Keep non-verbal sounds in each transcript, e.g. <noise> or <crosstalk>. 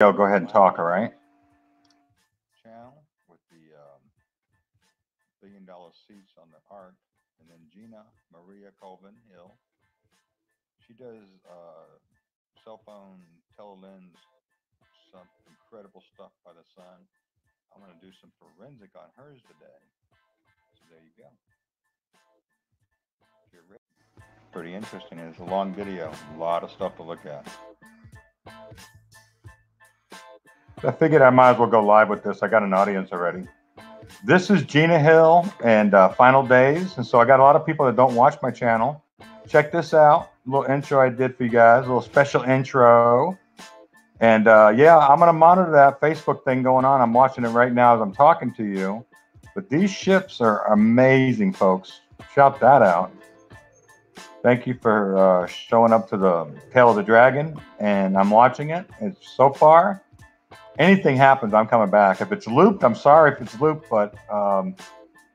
I'll go ahead and talk, all right? Channel with the um, billion dollar seats on the ark, and then Gina Maria Colvin Hill. She does uh, cell phone telelens, some incredible stuff by the sun. I'm going to do some forensic on hers today. So there you go. You're ready. Pretty interesting. It's a long video, a lot of stuff to look at. I figured I might as well go live with this. I got an audience already. This is Gina Hill and uh, Final Days. And so I got a lot of people that don't watch my channel. Check this out. A little intro I did for you guys, a little special intro. And uh, yeah, I'm going to monitor that Facebook thing going on. I'm watching it right now as I'm talking to you. But these ships are amazing, folks. Shout that out. Thank you for uh, showing up to the Tail of the Dragon. And I'm watching it. It's so far anything happens, I'm coming back. If it's looped, I'm sorry if it's looped, but um,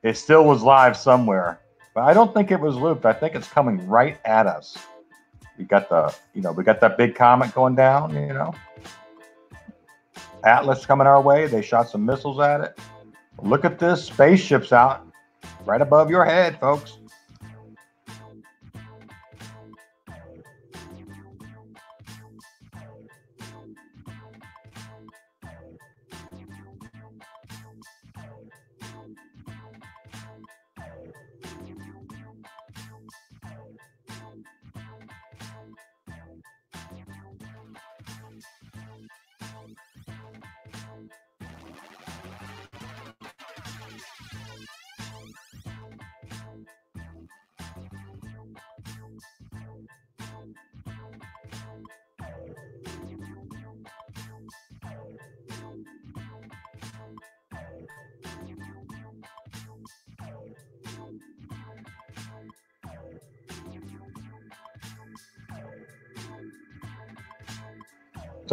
it still was live somewhere. But I don't think it was looped. I think it's coming right at us. We got the, you know, we got that big comet going down, you know. Atlas coming our way. They shot some missiles at it. Look at this. Spaceship's out right above your head, folks.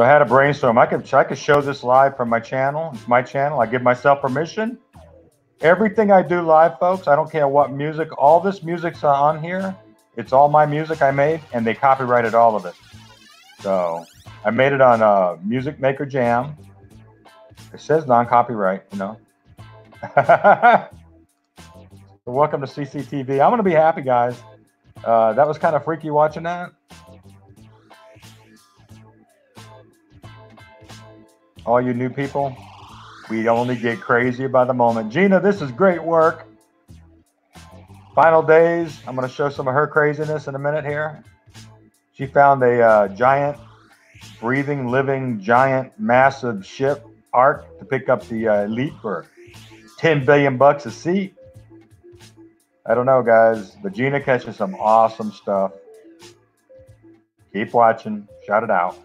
So I had a brainstorm. I could I could show this live from my channel. It's my channel. I give myself permission. Everything I do live, folks, I don't care what music, all this music's on here. It's all my music I made, and they copyrighted all of it. So I made it on uh, Music Maker Jam. It says non-copyright, you know. <laughs> welcome to CCTV. I'm gonna be happy, guys. Uh, that was kind of freaky watching that. All you new people, we only get crazier by the moment. Gina, this is great work. Final days. I'm going to show some of her craziness in a minute here. She found a uh, giant, breathing, living, giant, massive ship ark to pick up the uh, elite for 10 billion bucks a seat. I don't know, guys, but Gina catches some awesome stuff. Keep watching. Shout it out.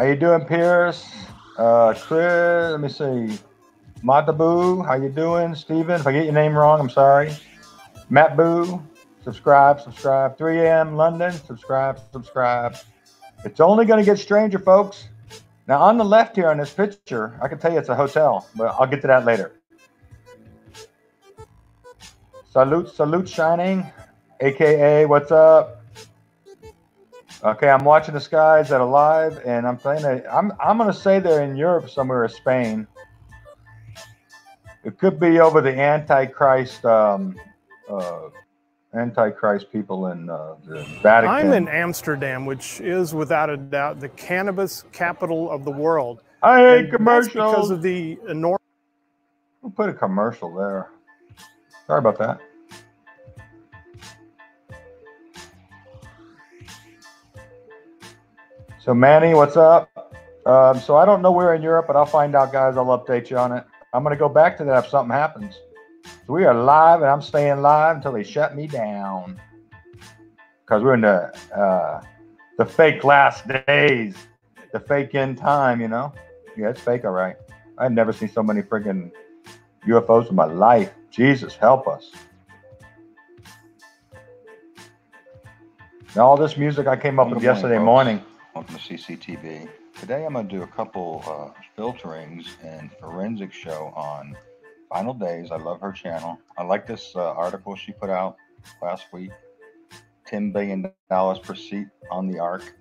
How you doing, Pierce? Uh, Chris, let me see. Matabu, how you doing? Steven, if I get your name wrong, I'm sorry. Matt Boo, subscribe, subscribe. 3 a.m. London, subscribe, subscribe. It's only going to get stranger, folks. Now, on the left here on this picture, I can tell you it's a hotel, but I'll get to that later. Salute, salute, Shining, aka, what's up? Okay, I'm watching the skies that are live, and I'm playing. I'm I'm gonna say they're in Europe somewhere, in Spain. It could be over the Antichrist, um, uh, Antichrist people in uh, the Vatican. I'm in Amsterdam, which is without a doubt the cannabis capital of the world. I hate and commercials because of the enormous. We'll put a commercial there. Sorry about that. So Manny, what's up? Um, so I don't know where in Europe, but I'll find out, guys. I'll update you on it. I'm gonna go back to that if something happens. So we are live, and I'm staying live until they shut me down. Because we're in the uh, the fake last days, the fake end time. You know? Yeah, it's fake, all right. I've never seen so many freaking UFOs in my life. Jesus, help us. Now, all this music I came up with yesterday morning. Welcome to CCTV. Today I'm going to do a couple uh, filterings and forensic show on Final Days. I love her channel. I like this uh, article she put out last week. $10 billion per seat on the ark.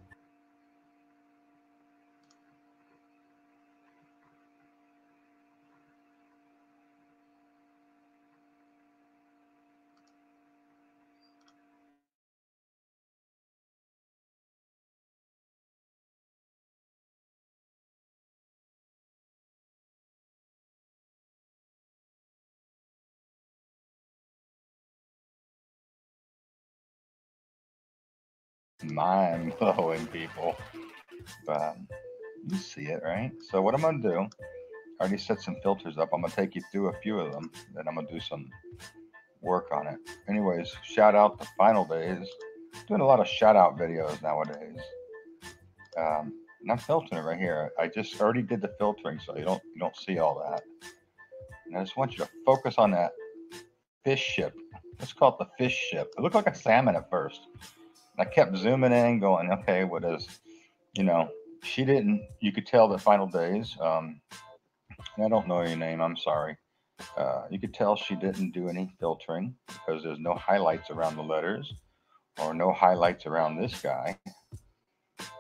Mind blowing people. But you see it, right? So what I'm gonna do, I already set some filters up. I'm gonna take you through a few of them, then I'm gonna do some work on it. Anyways, shout out to Final Days. Doing a lot of shout out videos nowadays. Um, and I'm filtering it right here. I just already did the filtering, so you don't you don't see all that. And I just want you to focus on that fish ship. Let's call it the fish ship. It looked like a salmon at first. I kept zooming in, going, okay, what is, you know, she didn't, you could tell the final days. Um, I don't know your name, I'm sorry. Uh, you could tell she didn't do any filtering because there's no highlights around the letters or no highlights around this guy.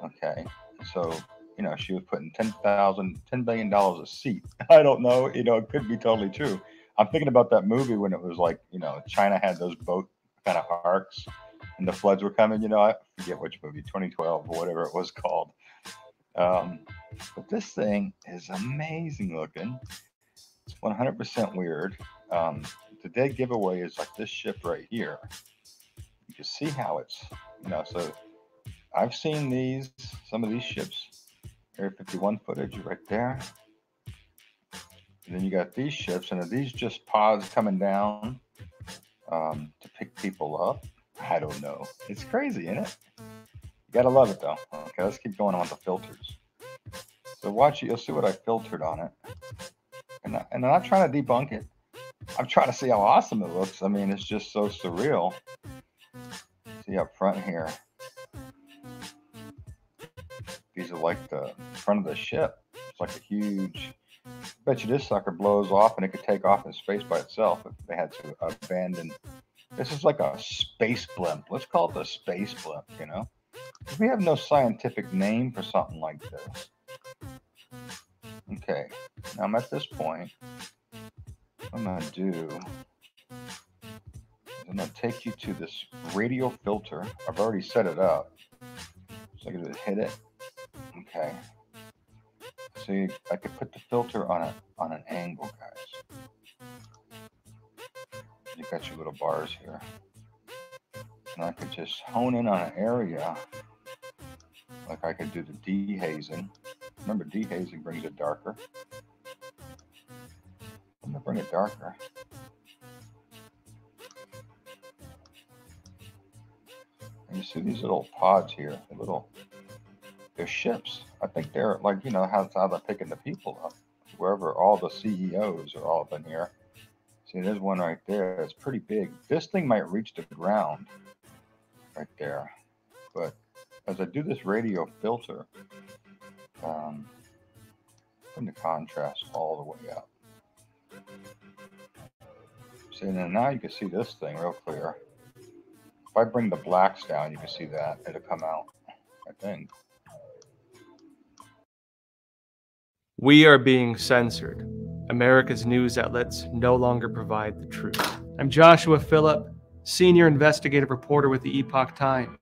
Okay. So, you know, she was putting 10,000, $10 billion a seat. <laughs> I don't know, you know, it could be totally true. I'm thinking about that movie when it was like, you know, China had those boat kind of arcs and the floods were coming. You know, I forget which movie, 2012 or whatever it was called. Um, but this thing is amazing looking. It's 100% weird. Um, the dead giveaway is like this ship right here. You can see how it's, you know, so I've seen these, some of these ships, Area 51 footage right there. And then you got these ships, and are these just pods coming down um, to pick people up? I don't know. It's crazy, isn't it? You gotta love it though. Okay, let's keep going on with the filters. So watch it, you'll see what I filtered on it. And, I, and I'm not trying to debunk it. I'm trying to see how awesome it looks. I mean, it's just so surreal. See up front here. These are like the front of the ship. It's like a huge. Bet you this sucker blows off and it could take off in space by itself if they had to abandon this is like a space blimp. Let's call it the space blimp, you know? We have no scientific name for something like this. Okay, now I'm at this point. I'm to do I'm to take you to this radio filter. I've already set it up. So I can just hit it. Okay. See, I could put the filter on a on an angle, guys got your little bars here. And I could just hone in on an area. Like I could do the dehazing. Remember, dehazing brings it darker. I'm gonna bring it darker. And you see these little pods here, the little, they're ships. I think they're like, you know, how, how they're picking the people up. Wherever all the CEOs are all up in here. See, there's one right there. It's pretty big. This thing might reach the ground right there. But as I do this radio filter, um, bring the contrast all the way up. See, and now you can see this thing real clear. If I bring the blacks down, you can see that. It'll come out, I think. We are being censored. America's news outlets no longer provide the truth. I'm Joshua Phillip, senior investigative reporter with the Epoch Times,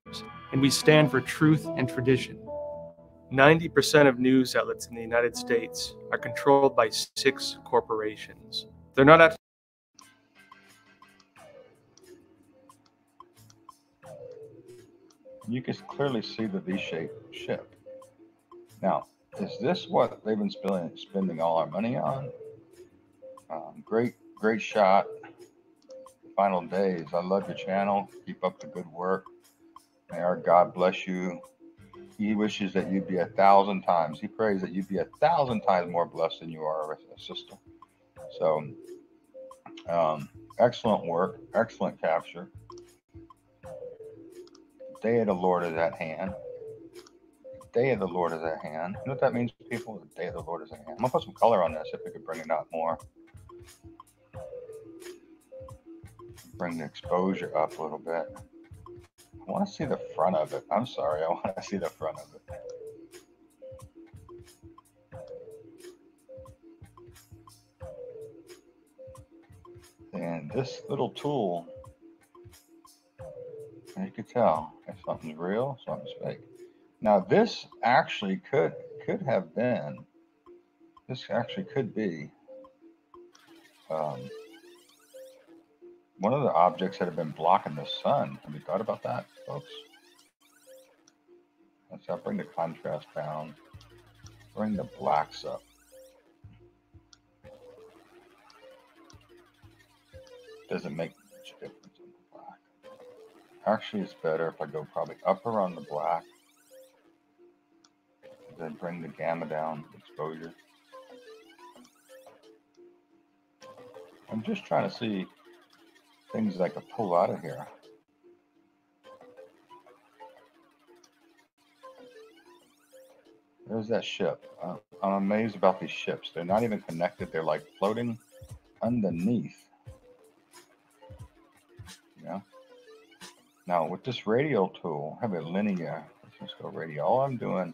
and we stand for truth and tradition. 90% of news outlets in the United States are controlled by six corporations. They're not at You can clearly see the V-shaped ship. Now, is this what they've been spending, spending all our money on? Um, great, great shot. Final days. I love your channel. Keep up the good work. May our God bless you. He wishes that you'd be a thousand times. He prays that you'd be a thousand times more blessed than you are, a sister. So, um, excellent work, excellent capture. Day of the Lord is at hand. Day of the Lord is at hand. You know what that means, people? The day of the Lord is at hand. I'm gonna put some color on this if we could bring it out more. Bring the exposure up a little bit. I want to see the front of it. I'm sorry, I want to see the front of it. And this little tool, you can tell if something's real, something's fake. Now this actually could could have been, this actually could be um, one of the objects that have been blocking the sun. Have you thought about that, folks? Let's uh, bring the contrast down, bring the blacks up. Doesn't make much difference in the black. Actually, it's better if I go probably upper on the black, then bring the gamma down, exposure. I'm just trying to see things I could pull out of here. There's that ship. Uh, I'm amazed about these ships. They're not even connected. They're like floating underneath. Yeah. Now with this radial tool, I have a linear. Let's just go radial. All I'm doing,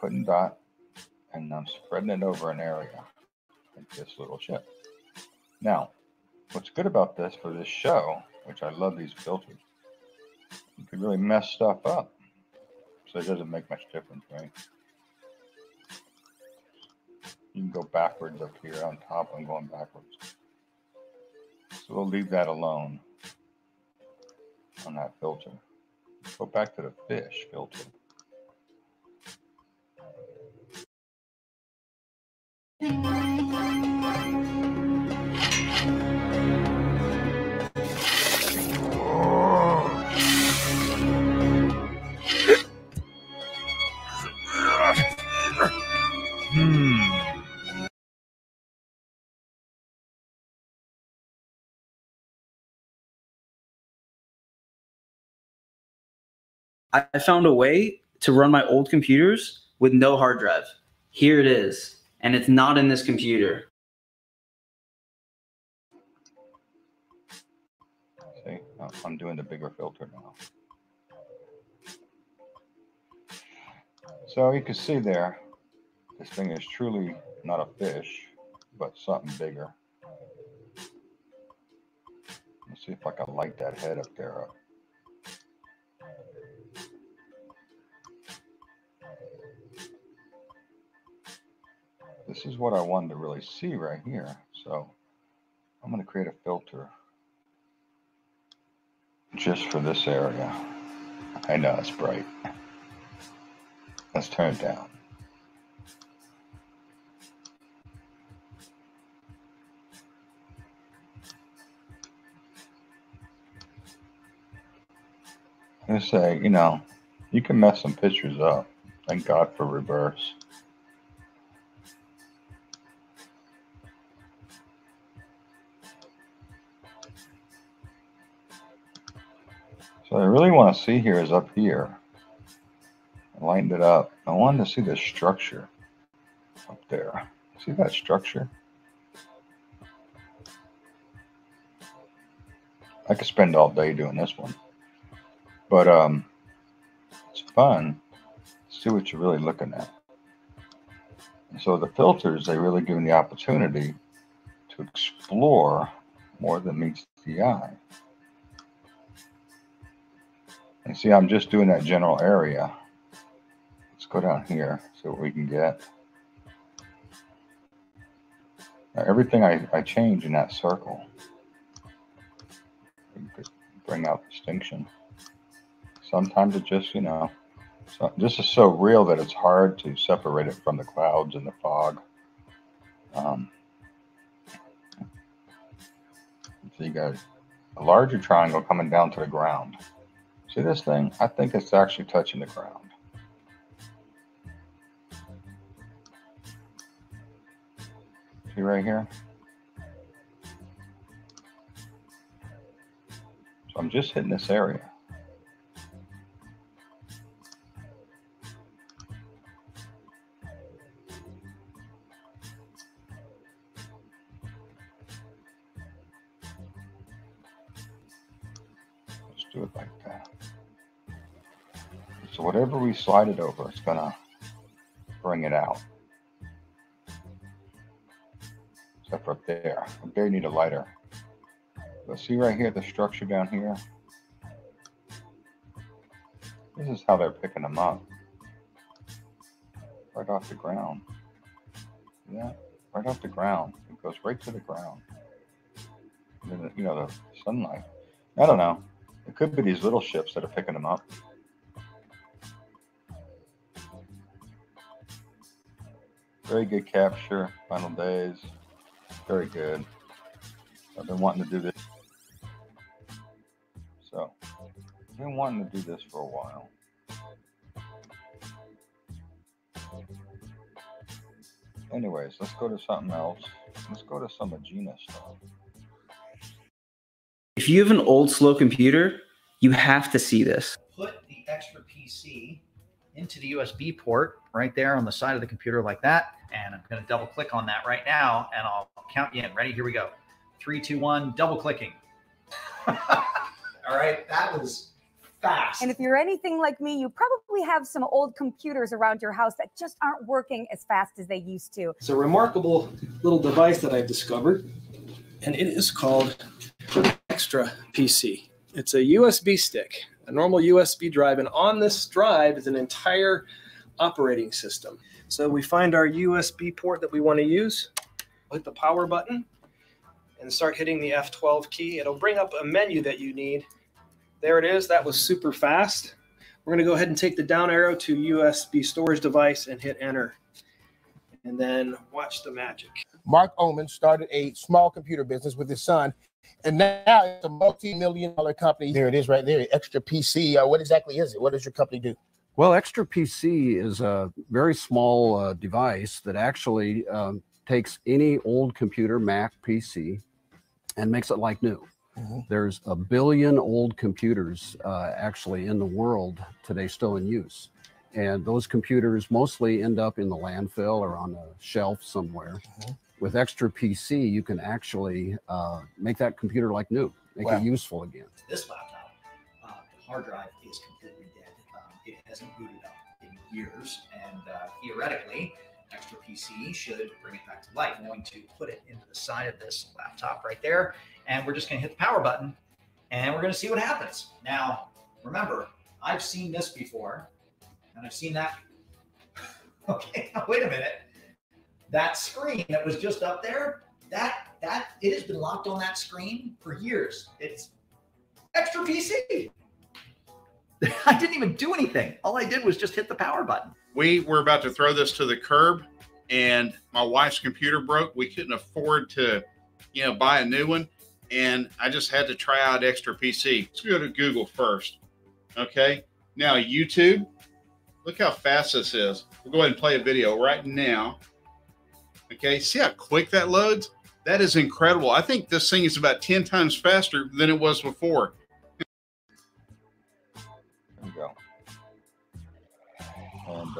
putting dot, and I'm spreading it over an area, like this little chip. Now, what's good about this for this show, which I love these filters, you can really mess stuff up. So it doesn't make much difference, right? You can go backwards up here on top. I'm going backwards. So we'll leave that alone on that filter. Go back to the fish filter. Hmm. I found a way to run my old computers with no hard drive. Here it is, and it's not in this computer. See, oh, I'm doing the bigger filter now. So you can see there, this thing is truly not a fish, but something bigger. Let's see if I can light that head up there up. This is what I wanted to really see right here. So I'm going to create a filter just for this area. I know it's bright. Let's turn it down. I say, you know, you can mess some pictures up. Thank God for reverse. So I really want to see here is up here. I lightened it up. I wanted to see the structure up there. See that structure? I could spend all day doing this one. But um, it's fun see what you're really looking at. And so the filters, they really give you the opportunity to explore more than meets the eye. And see, I'm just doing that general area. Let's go down here, see what we can get. Now, everything I, I change in that circle. Bring out distinction. Sometimes it just, you know, so this is so real that it's hard to separate it from the clouds and the fog. Um, so you got a larger triangle coming down to the ground. See this thing? I think it's actually touching the ground. See right here? So I'm just hitting this area. Whatever we slide it over, it's gonna bring it out. Except for up there. Up there you need a lighter. But see right here, the structure down here? This is how they're picking them up. Right off the ground. Yeah, right off the ground. It goes right to the ground. Then, you know, the sunlight. I don't know. It could be these little ships that are picking them up. Very good capture, final days. Very good. I've been wanting to do this. So, I've been wanting to do this for a while. Anyways, let's go to something else. Let's go to some Agena stuff. If you have an old slow computer, you have to see this. put the extra PC into the USB port right there on the side of the computer like that. And I'm going to double click on that right now and I'll count you in. Ready? Here we go. Three, two, one, double clicking. <laughs> All right. That was fast. And if you're anything like me, you probably have some old computers around your house that just aren't working as fast as they used to. It's a remarkable little device that I've discovered, and it is called Extra PC. It's a USB stick, a normal USB drive, and on this drive is an entire operating system. So we find our USB port that we want to use, hit the power button, and start hitting the F12 key. It'll bring up a menu that you need. There it is. That was super fast. We're going to go ahead and take the down arrow to USB storage device and hit enter. And then watch the magic. Mark Oman started a small computer business with his son, and now it's a multi-million dollar company. There it is, right there. Extra PC. Uh, what exactly is it? What does your company do? Well, Extra PC is a very small uh, device that actually um, takes any old computer, Mac, PC, and makes it like new. Mhm. There's a billion old computers uh, actually in the world today still in use. And those computers mostly end up in the landfill or on a shelf somewhere. Mhm. With Extra PC, you can actually uh, make that computer like new, make Wow. it useful again. this laptop, uh, the hard drive is completely dead. It hasn't booted up in years, and uh, theoretically, extra PC should bring it back to life. I'm going to put it into the side of this laptop right there, and we're just going to hit the power button, and we're going to see what happens. Now, remember, I've seen this before, and I've seen that. <laughs> okay, now <laughs> wait a minute. That screen that was just up there, that that it has been locked on that screen for years. It's extra PC. <laughs> I didn't even do anything. All I did was just hit the power button. we were about to throw this to the curb and my wife's computer broke. We couldn't afford to you know buy a new one and i just had to try out extra pc let's go to google first okay? Now youtube look how fast this is. We'll go ahead and play a video right now okay? See how quick that loads? That is incredible. I think this thing is about 10 times faster than it was before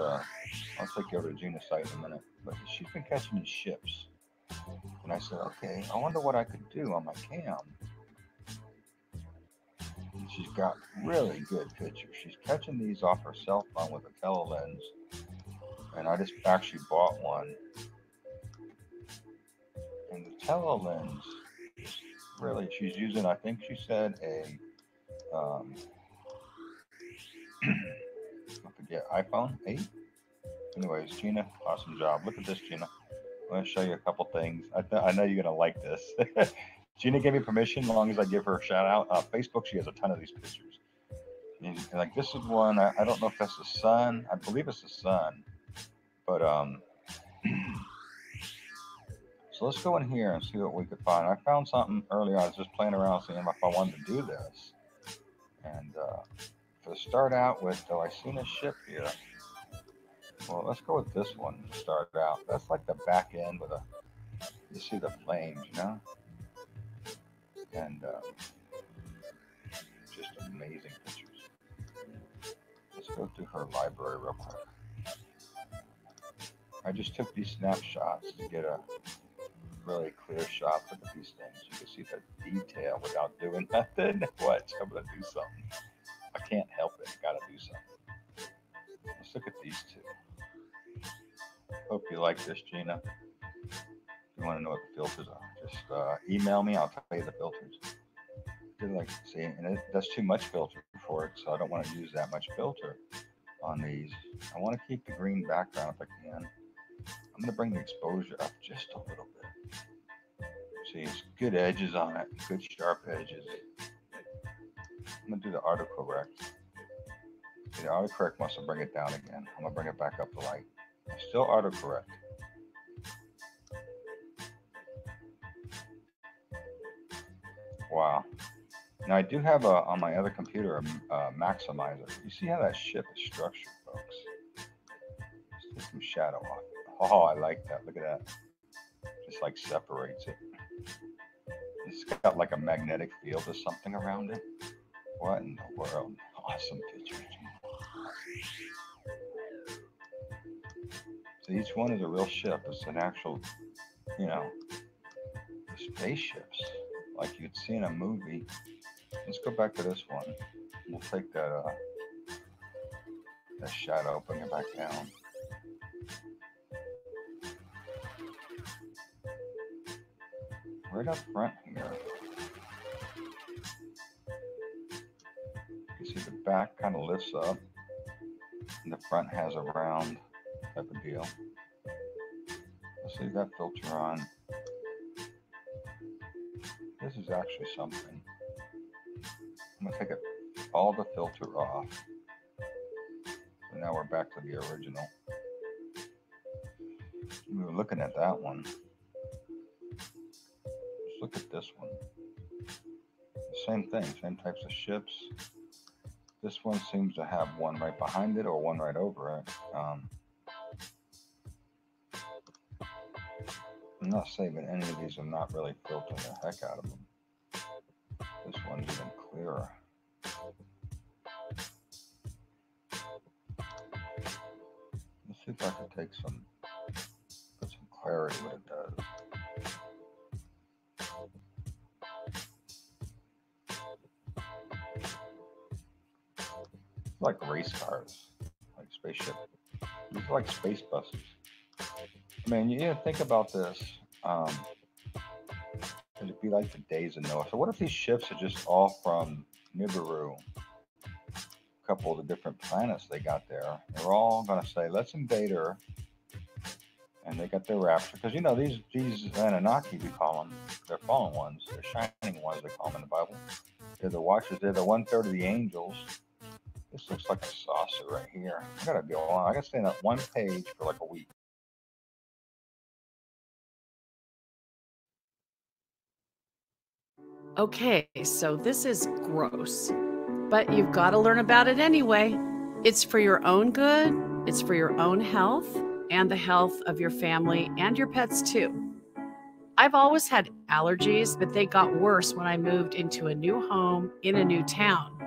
uh, I'll take you over to Gina's site in a minute. But she's been catching these ships. And I said, okay, I wonder what I could do on my cam. She's got really good pictures. She's catching these off her cell phone with a tele lens. And I just actually bought one. And the tele lens, really, she's using, I think she said, a um, <clears throat> Forget iPhone 8. Anyways, Gina, awesome job. Look at this, Gina. I'm gonna show you a couple things. I, th- I know you're gonna like this. <laughs> Gina gave me permission, as long as I give her a shout out. Uh, Facebook, she has a ton of these pictures. And, and, like this is one. I, I don't know if that's the sun. I believe it's the sun. But um. <clears throat> So let's go in here and see what we could find. I found something earlier. I was just playing around seeing if I wanted to do this. To start out with, though, I seen a ship here. Well, let's go with this one to start out. That's like the back end with a, you see the flames, you know? And uh, just amazing pictures. Let's go through her library real quick. I just took these snapshots to get a really clear shot of these things. You can see the detail without doing <laughs> nothing. What? I'm gonna do something. I can't help it. Gotta do something. Let's look at these two. Hope you like this, Gina. If you want to know what the filters are, just uh, email me. I'll tell you the filters. Good, like see, and it, that's too much filter for it, so I don't want to use that much filter on these. I want to keep the green background if I can. I'm going to bring the exposure up just a little bit. See, it's good edges on it, good sharp edges. I'm to do the autocorrect. The autocorrect wants to bring it down again. I'm to bring it back up to light. Still autocorrect. Wow. Now I do have a on my other computer a, a maximizer. You see how that ship is structured, folks? Let's take some shadow off. Oh, I like that. Look at that. Just like separates it. It's got like a magnetic field or something around it. What in the world? Awesome picture. So each one is a real ship. It's an actual, you know, spaceships like you'd see in a movie. Let's go back to this one. We'll take that uh, that shadow, bring it back down. right up front here. Back kind of lifts up, and the front has a round type of deal. Let's leave that filter on. This is actually something. I'm gonna take it, all the filter off. So now we're back to the original. We were looking at that one look at this one. Same thing, same types of ships. This one seems to have one right behind it or one right over it. Um, I'm not saving any of these. I'm not really filtering the heck out of them. This one's even clearer. Let's see if I can take some, put some clarity what it These are like space buses. I mean, you to think about this. Um, it'd be like the days of Noah. So what if these ships are just all from Nibiru? A couple of the different planets they got there. They're all gonna say, let's invade her. And they got their rapture. Because you know, these these Anunnaki we call them, they're fallen ones, they're shining ones they call them in the Bible. They're the watchers, they're the one third of the angels this looks like a saucer right here. I gotta go on. I gotta stay on that one page for like a week. Okay, so this is gross, but you've got to learn about it anyway. It's for your own good, it's for your own health, and the health of your family and your pets too. I've always had allergies, but they got worse when I moved into a new home in a new town.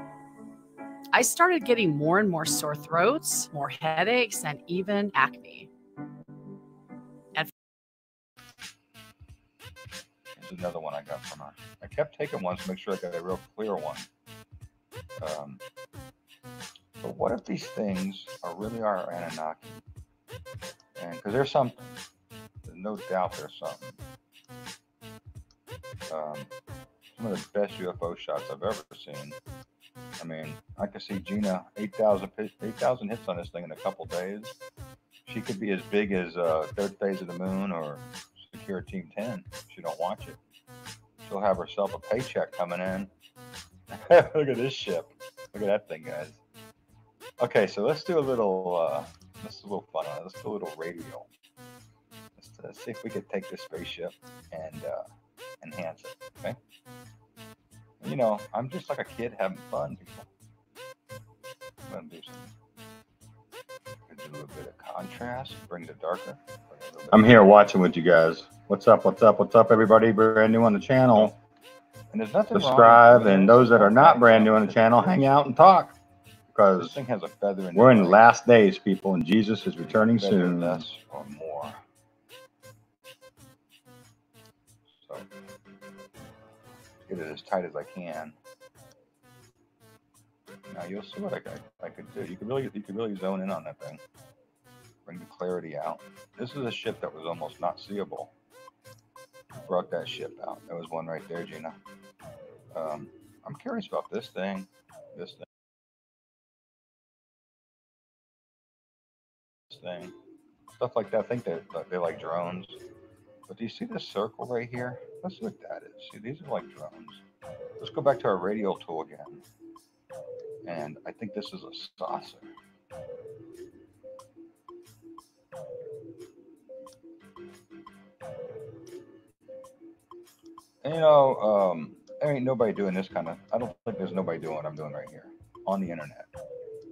I started getting more and more sore throats, more headaches, and even acne. At Here's another one I got from her. I kept taking ones to make sure I got a real clear one. Um, but what if these things are really are Anunnaki? And because there's something, no doubt there's some. Um, some of the best UFO shots I've ever seen I mean, I could see Gina 8,000 8,000 hits on this thing in a couple days. She could be as big as uh, Third Phase of the Moon or Secure Team 10 if she don't watch it. She'll have herself a paycheck coming in. <laughs> Look at this ship. Look at that thing, guys. Okay, so let's do a little, uh, let's do a little fun. Let's do a little radio. Let's, uh, see if we could take this spaceship and uh, enhance it, okay? You know, I'm just like a kid having fun. I'm do. A little bit of contrast, bring the darker. I'm here watching with you guys. What's up? What's up? What's up, everybody? Brand new on the channel. And there's nothing subscribe, and those that are not brand new on the channel, hang out and talk. Because This thing has a feather in we're in the last days, people, and Jesus is returning soon. less or more. Get it as tight as I can. Now you'll see what I, I, I could do. You could really you could really zone in on that thing. Bring the clarity out. This is a ship that was almost not seeable. Brought that ship out. There was one right there, Gina. Um, I'm curious about this thing. This thing. This thing. Stuff like that. I think they're, they're like drones. But do you see this circle right here? Let's see what that is. See, these are like drones. Let's go back to our radial tool again. And I think this is a saucer. And, you know, um, there ain't nobody doing this kind of. I don't think there's nobody doing what I'm doing right here on the internet.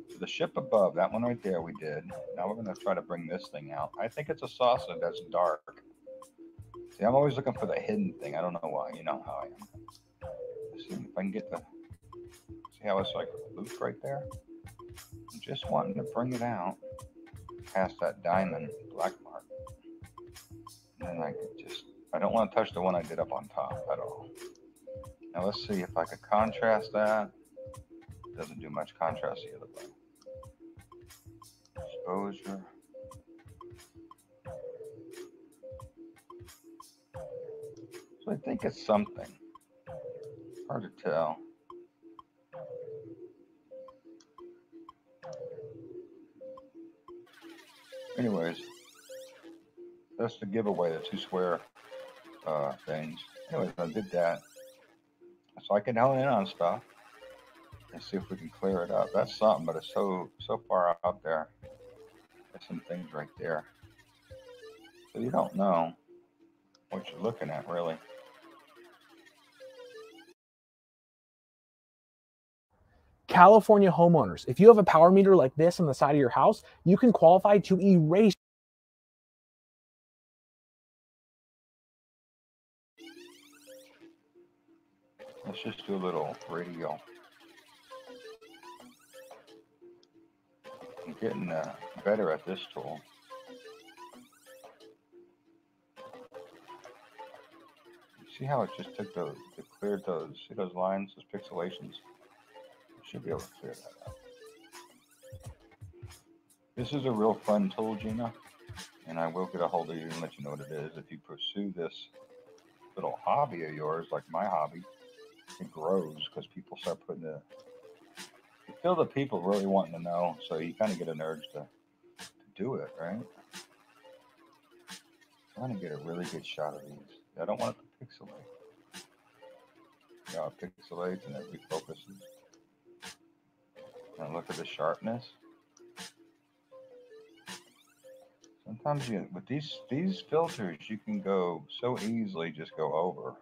So the ship above, that one right there, we did. Now we're gonna try to bring this thing out. I think it's a saucer that's dark. See, I'm always looking for the hidden thing. I don't know why. You know how I am. Let's see if I can get the. See how it's like loose right there? I'm just wanting to bring it out past that diamond black mark. And then I could just. I don't want to touch the one I did up on top at all. Now let's see if I could contrast that. Doesn't do much contrast the other way. Exposure. I think it's something. Hard to tell. Anyways, that's the giveaway, the two square uh, things. Anyways, I did that. So I can hone in on stuff and see if we can clear it up. That's something, but it's so so far out there. There's some things right there. So you don't know what you're looking at really. California homeowners, if you have a power meter like this on the side of your house, you can qualify to erase Let's just do a little radio. I'm getting uh, better at this tool. See how it just took those, it cleared those, see those lines, those pixelations? Should be able to clear that up. This is a real fun tool, Gina, and I will get a hold of you and let you know what it is. If you pursue this little hobby of yours, like my hobby, it grows because people start putting the you feel the people really wanting to know, so you kind of get an urge to, to do it, right? I want to get a really good shot of these. I don't want it to pixelate. Yeah, it pixelates and it refocuses. And look at the sharpness. Sometimes you with these these filters you can go so easily just go over.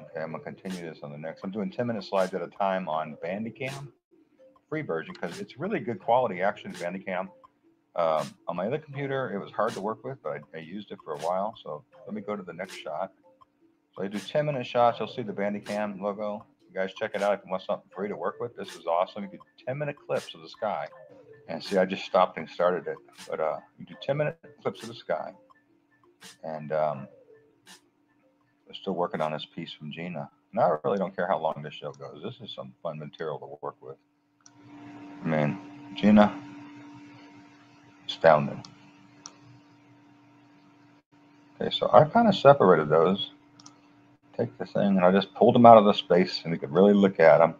Okay, I'm gonna continue this on the next. I'm doing 10 minute slides at a time on Bandicam, free version, because it's really good quality actually, Bandicam. Um, on my other computer, it was hard to work with, but I, I used it for a while. So let me go to the next shot. So I do 10 minute shots. You'll see the Bandicam logo. Guys check it out if you want something free to work with. This is awesome. You do 10 minute clips of the sky. And see, I just stopped and started it. But uh, you do 10 minute clips of the sky. And um, we're still working on this piece from Gina. And I really don't care how long this show goes. This is some fun material to work with. I mean, Gina, astounding. Okay, so I kind of separated those. Take the thing, and I just pulled them out of the space, and we could really look at them.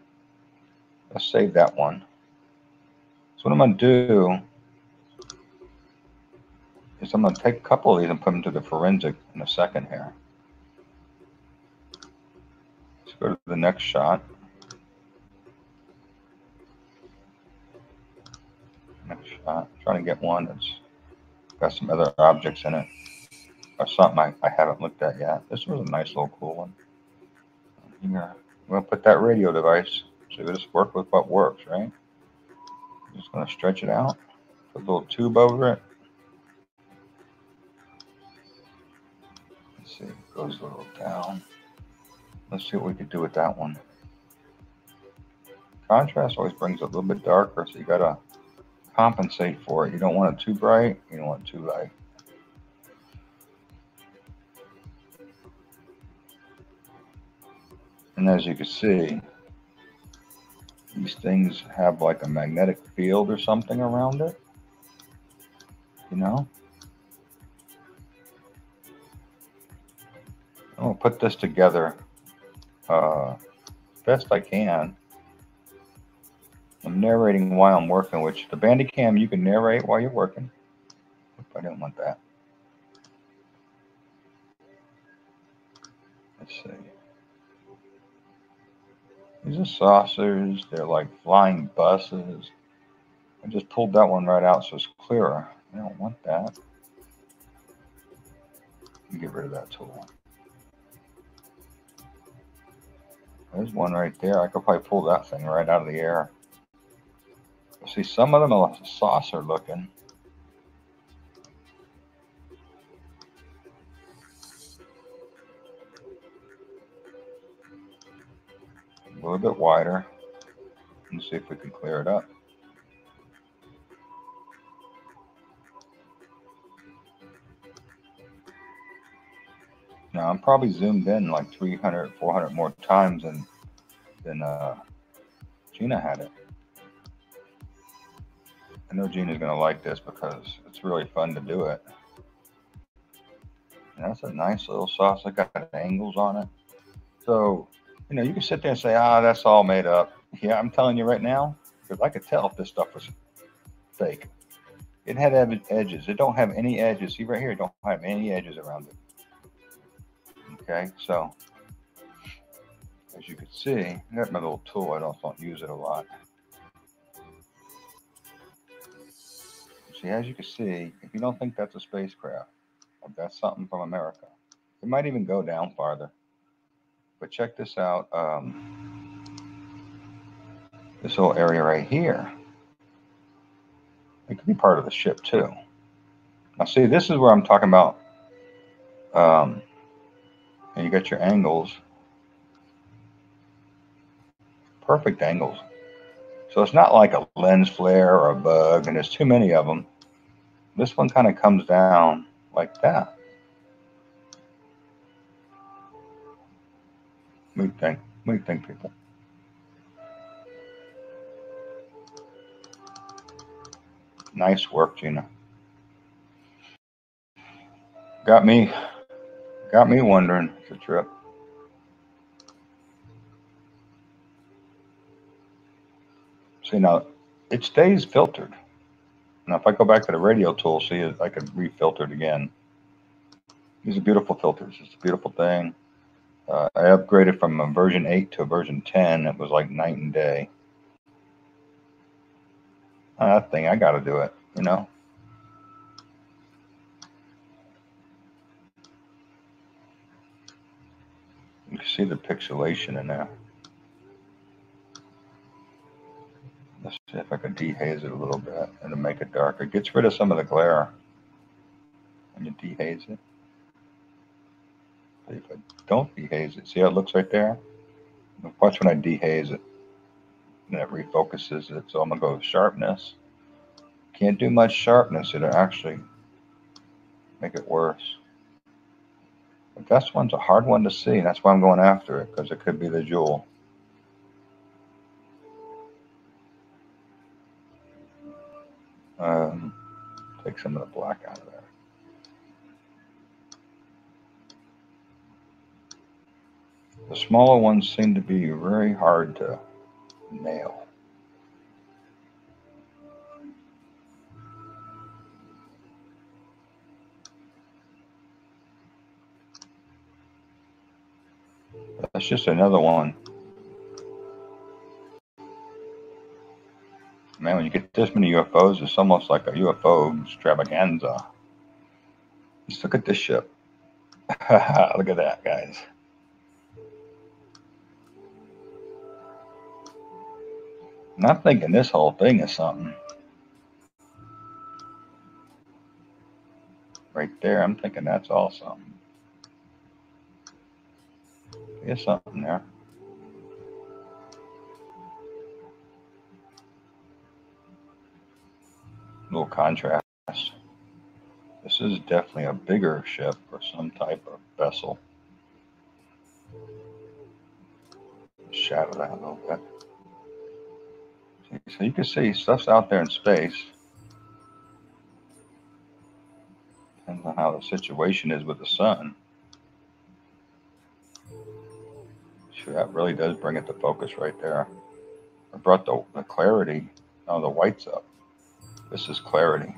Let's save that one. So what I'm going to do is I'm going to take a couple of these and put them to the forensic in a second here. Let's go to the next shot. Next shot. trying to get one that's got some other objects in it. Or something I, I haven't looked at yet. This was a nice little cool one. I'm going to put that radio device. So we just work with what works, right? I'm Just going to stretch it out. Put a little tube over it. Let's see. It goes a little down. Let's see what we could do with that one. Contrast always brings it a little bit darker, so you gotta compensate for it. You don't want it too bright, you don't want it too light. And as you can see, these things have like a magnetic field or something around it. You know? I'm gonna put this together uh, best I can. I'm narrating while I'm working, which the Bandicam you can narrate while you're working. I didn't want that. Let's see. These are saucers. They're like flying buses. I just pulled that one right out so it's clearer. I don't want that. Get rid of that tool. There's one right there. I could probably pull that thing right out of the air. See, some of them are saucer looking. A little bit wider. And see if we can clear it up. Now I'm probably zoomed in like 300, 400 more times than than uh, Gina had it. I know Gina's gonna like this because it's really fun to do it. And that's a nice little sauce. I got angles on it. So, you know, you can sit there and say, ah, that's all made up. Yeah, I'm telling you right now, because I could tell if this stuff was fake. It had edges. It don't have any edges. See right here, it don't have any edges around it. Okay, so as you can see, I got my little tool. I don't, don't use it a lot. See, as you can see, if you don't think that's a spacecraft, that's something from America, it might even go down farther. But check this out. Um, this whole area right here, it could be part of the ship too. Now, see, this is where I'm talking about. Um, and you got your angles. Perfect angles. So it's not like a lens flare or a bug, and there's too many of them. This one kind of comes down like that. What do you think? What do you think, people? Nice work, Gina. Got me Got me wondering. It's a trip. See now, it stays filtered. Now, if I go back to the radial tool, see, I could refilter it again. These are beautiful filters. It's a beautiful thing. Uh, I upgraded from a version 8 to a version 10. It was like night and day. I think I got to do it, you know? You can see the pixelation in there. Let's see if I can dehaze it a little bit and make it darker. It gets rid of some of the glare when you dehaze it. If I don't dehaze it, see how it looks right there? Watch when I dehaze it. And it refocuses it. So I'm going to go sharpness. Can't do much sharpness. It'll actually make it worse. But this one's a hard one to see. and That's why I'm going after it, because it could be the jewel. Um, take some of the black out of there. The smaller ones seem to be very hard to nail. That's just another one. Man, when you get this many UFOs, it's almost like a UFO extravaganza. Just look at this ship. <laughs> look at that, guys. And I'm thinking this whole thing is something. Right there, I'm thinking that's all something. There's something there. little contrast. This is definitely a bigger ship or some type of vessel. Shadow that a little bit. So you can see stuff's out there in space. Depends on how the situation is with the sun. Sure, that really does bring it to focus right there. I brought the, the clarity, oh, the whites up. This is clarity.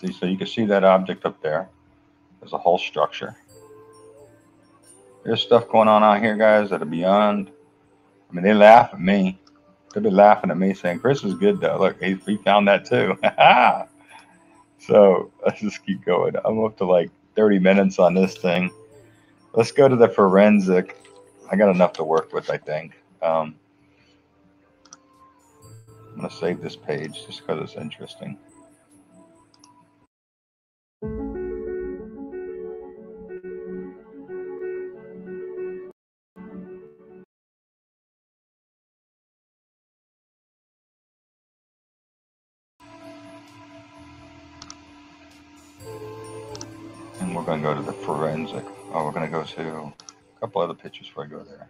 See, so you can see that object up there. There's a whole structure. There's stuff going on out here, guys, that are beyond. I mean, they laugh at me. They'll be laughing at me saying, Chris is good, though. Look, he, he found that too. <laughs> so let's just keep going. I'm up to like 30 minutes on this thing. Let's go to the forensic. I got enough to work with, I think. Um, I'm going to save this page just because it's interesting. To a couple other pictures before I go there.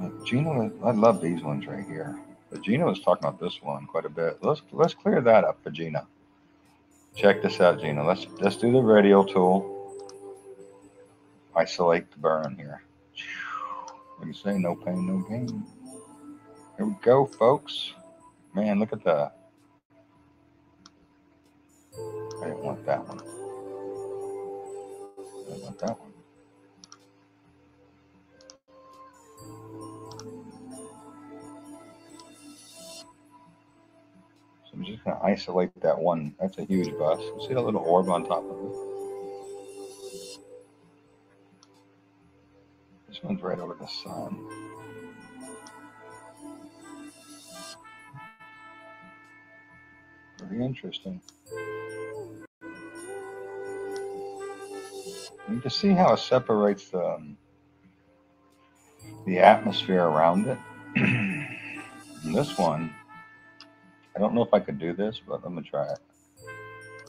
Uh, Gino, I love these ones right here. But Gina was talking about this one quite a bit. Let's let's clear that up for Gina. Check this out, Gina. Let's let's do the radial tool. Isolate the burn here. Do you say? No pain, no gain. Here we go, folks. Man, look at that. I didn't want that one. Want that one. I'm just going to isolate that one. That's a huge bus. See that little orb on top of it? This one's right over the sun. Very interesting. You can see how it separates the, um, the atmosphere around it. <clears throat> this one I don't know if I could do this, but I'm gonna try it.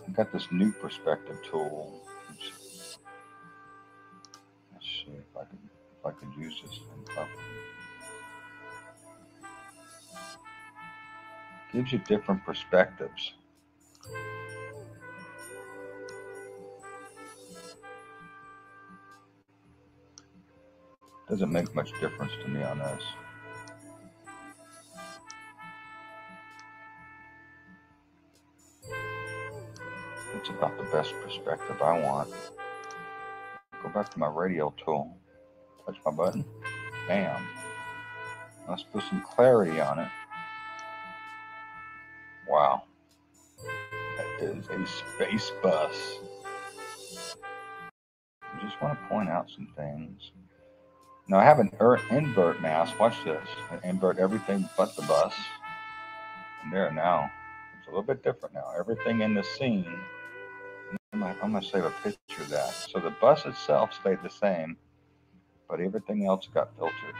I've got this new perspective tool. Let's see if I can if I could use this thing properly. Gives you different perspectives. Doesn't make much difference to me on this. It's about the best perspective I want. Go back to my radial tool. Touch my button. Bam. Let's put some clarity on it. Wow. That is a space bus. I just want to point out some things. Now I have an invert mask. Watch this. I invert everything but the bus. And there now. It's a little bit different now. Everything in the scene I'm gonna, I'm gonna save a picture of that. So the bus itself stayed the same, but everything else got filtered.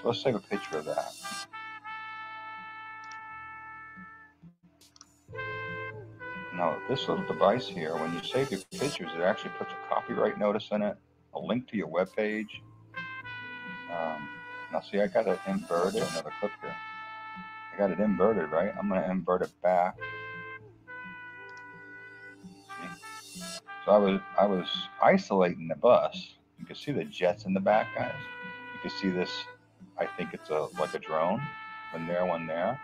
So let's save a picture of that. Now, this little device here, when you save your pictures, it actually puts a copyright notice in it, a link to your web page. Um, now, see, I got it inverted. Another clip here. I got it inverted, right? I'm going to invert it back. So I was I was isolating the bus. You can see the jets in the back, guys. You can see this. I think it's a like a drone. One there, one there.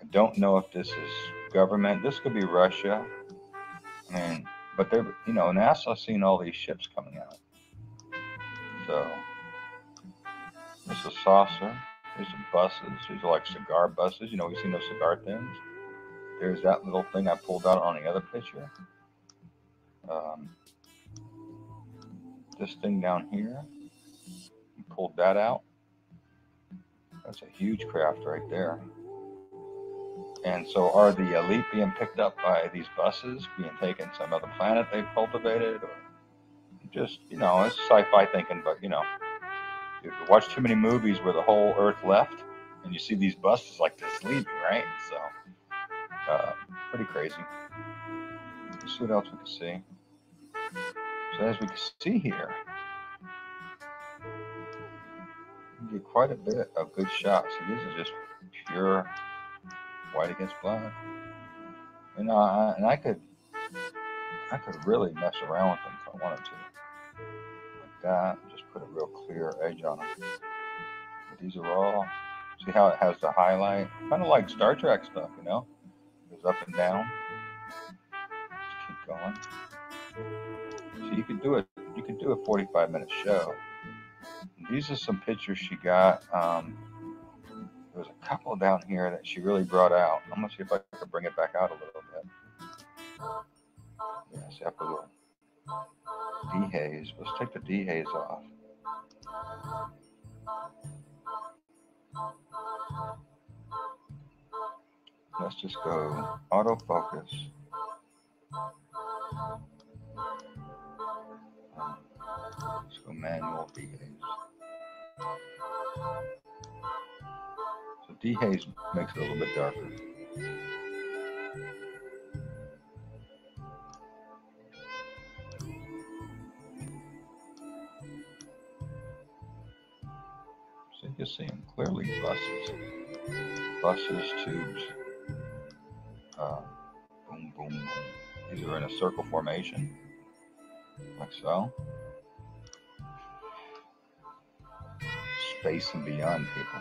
I don't know if this is government. This could be Russia. I mean, but they're you know NASA's seen all these ships coming out. So this is a saucer. There's are buses. These are like cigar buses. You know, we've seen those cigar things. There's that little thing I pulled out on the other picture um, this thing down here. Pulled that out. That's a huge craft right there. And so, are the elite being picked up by these buses, being taken to some other planet they've cultivated? Or just you know, it's sci-fi thinking, but you know, you watch too many movies where the whole Earth left, and you see these buses like this leaving, right? So, uh, pretty crazy. Let's see what else we can see. So as we can see here, you get quite a bit of good shots. So these are just pure white against black. You know, I, and I could, I could really mess around with them if I wanted to. Like that, just put a real clear edge on them. But these are all, see how it has the highlight? Kind of like Star Trek stuff, you know? Goes up and down. Just keep going. So you could do it, you could do a 45 minute show. These are some pictures she got. Um, there's a couple down here that she really brought out. I'm gonna see if I can bring it back out a little bit. Yeah, see, I put a little dehaze. Let's take the dehaze off. Let's just go autofocus. Let's go manual dehaze. Dehaze makes it a little bit darker. So you can see them clearly buses, buses, tubes. Uh, boom, boom, boom. These are in a circle formation, like so. Space and beyond, people.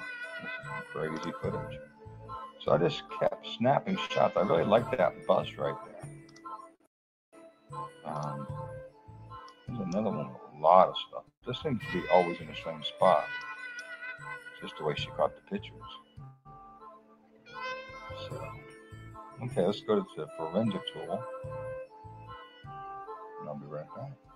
Crazy footage. So I just kept snapping shots. I really like that bus right there. Um, there's another one with a lot of stuff. This seems to be always in the same spot. Just the way she caught the pictures. So, okay, let's go to the forensic tool. And I'll be right back.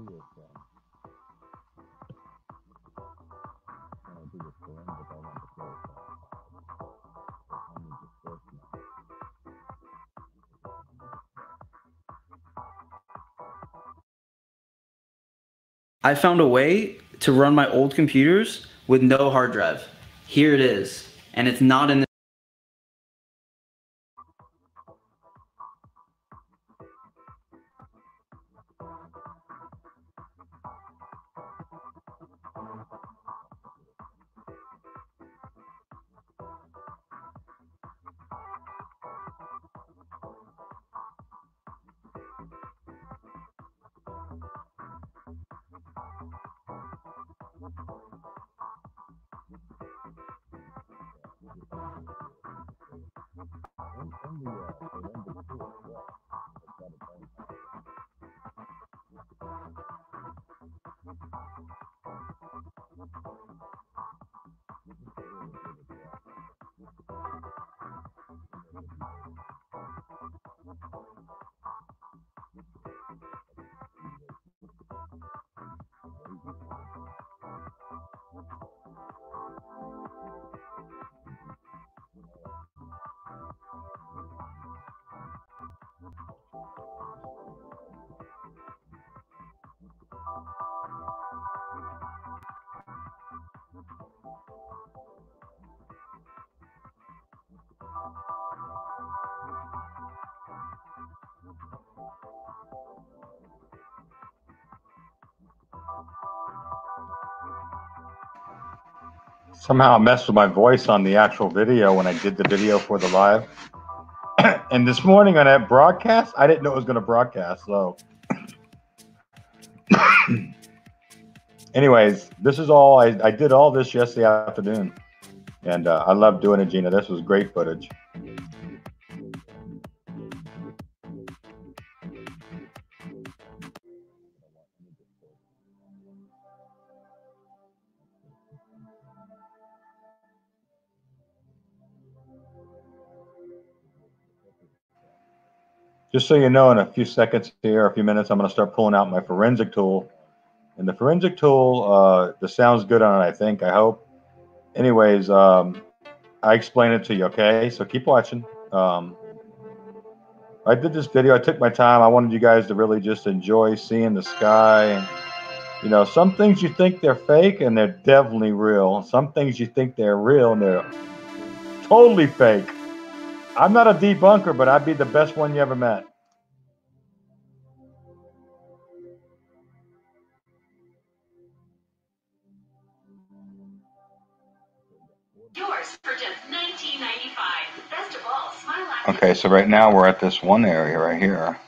I I do this forensic, I want to play to. I found a way to run my old computers with no hard drive. Here it is. And it's not in the Somehow messed with my voice on the actual video when I did the video for the live. <coughs> and this morning on that broadcast, I didn't know it was going to broadcast. So, <coughs> anyways, this is all I, I did all this yesterday afternoon. And uh, I love doing it, Gina. This was great footage. Just so you know, in a few seconds here, a few minutes, I'm going to start pulling out my forensic tool. And the forensic tool, uh, the sounds good on it, I think, I hope. Anyways, um, I explain it to you, okay? So keep watching. Um, I did this video. I took my time. I wanted you guys to really just enjoy seeing the sky. You know, some things you think they're fake and they're definitely real. Some things you think they're real and they're totally fake. I'm not a debunker, but I'd be the best one you ever met. Yours for just $19.95. Best of all, Smile Okay, so right now we're at this one area right here.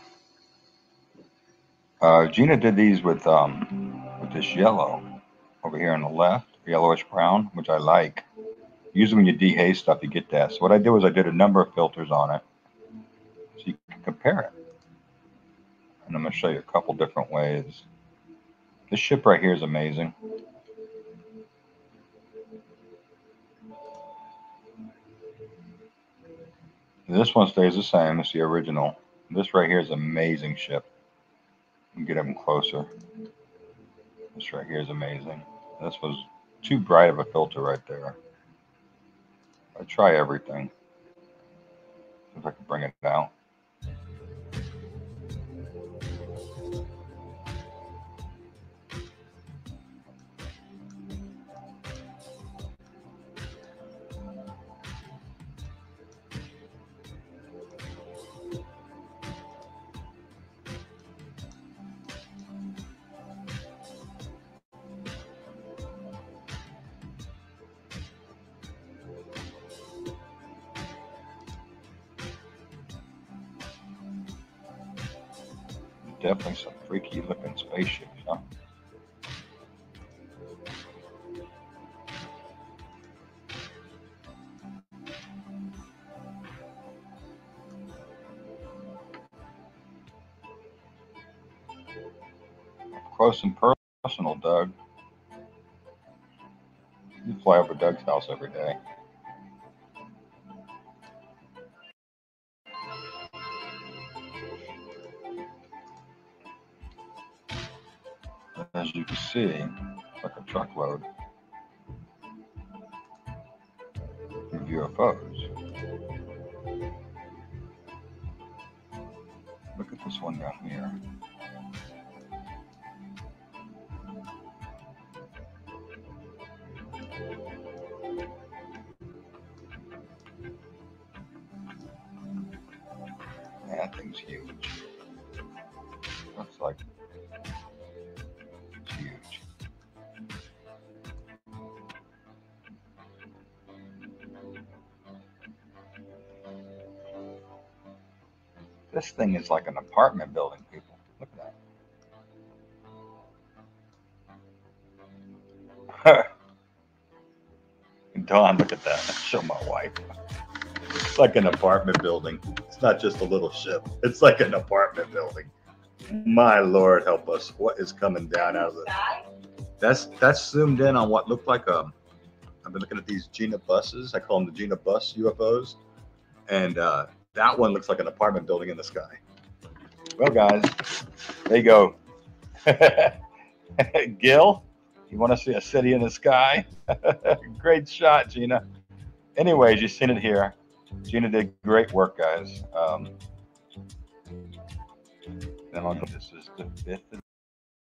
Uh, Gina did these with um with this yellow over here on the left, yellowish brown, which I like. Usually when you dehaze stuff, you get that. So what I did was I did a number of filters on it, so you can compare it. And I'm going to show you a couple different ways. This ship right here is amazing. This one stays the same. It's the original. This right here is amazing ship. Get them closer. This right here is amazing. This was too bright of a filter right there. I try everything. See if I can bring it down. Definitely some freaky looking spaceships, huh? Close and personal, Doug. You fly over Doug's house every day. As you can see, like a truckload of UFOs. Look at this one down here. Thing is like an apartment building, people. Look at that. <laughs> Don, look at that. Show my wife. It's like an apartment building. It's not just a little ship. It's like an apartment building. My Lord, help us! What is coming down out of the? That's that's zoomed in on what looked like a. I've been looking at these Gina buses. I call them the Gina bus UFOs, and uh, that one looks like an apartment building in the sky. Well, guys, there you go. <laughs> Gil, you want to see a city in the sky? <laughs> Great shot, Gina. Anyways, you've seen it here. Gina did great work, guys. Um. This is the fifth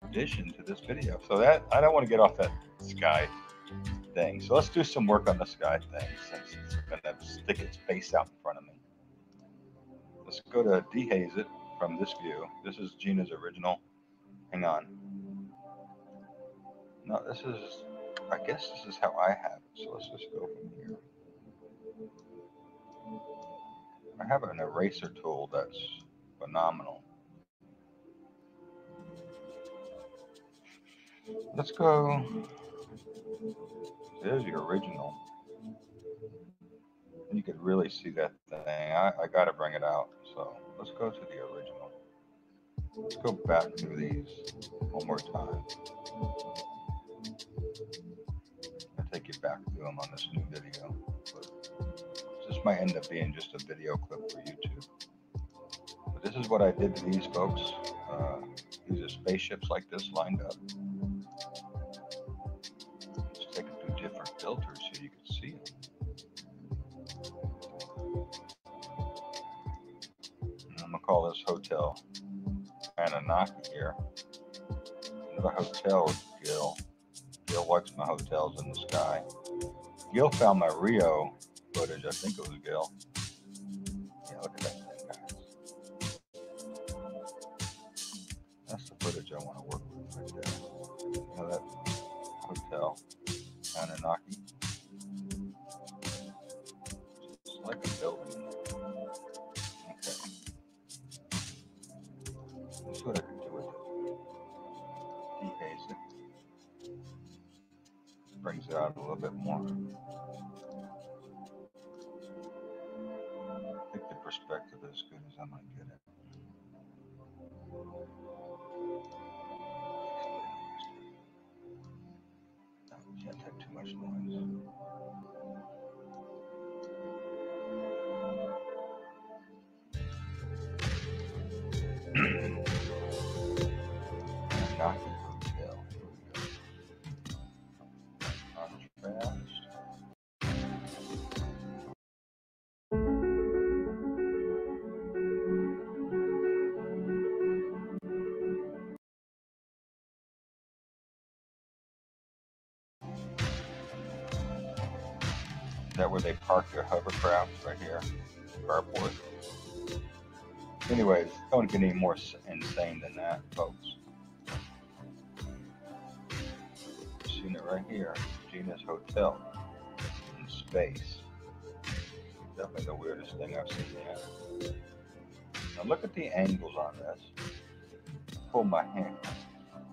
addition to this video. So that I don't want to get off that sky thing. So let's do some work on the sky thing since it's gonna stick its face out in front of me. Let's go to dehaze it from this view. This is Gina's original. Hang on. No, this is, I guess this is how I have it. So let's just go from here. I have an eraser tool that's phenomenal. Let's go. There's your original. You could really see that thing. I, I got to bring it out. So let's go to the original. Let's go back through these one more time. I'll take you back through them on this new video. But this might end up being just a video clip for YouTube. But this is what I did to these folks. Uh, these are spaceships like this lined up. Just taking through different filters call this hotel Anunnaki here. Another hotel, Gil. Gil likes my hotels in the sky. Gil found my Rio footage. I think it was Gil. Hovercrafts right here? Carport. Anyways, don't get any more insane than that, folks. Seen it right here. Gina's Hotel in space. Definitely the weirdest thing I've seen yet. Now look at the angles on this. Pull my hand,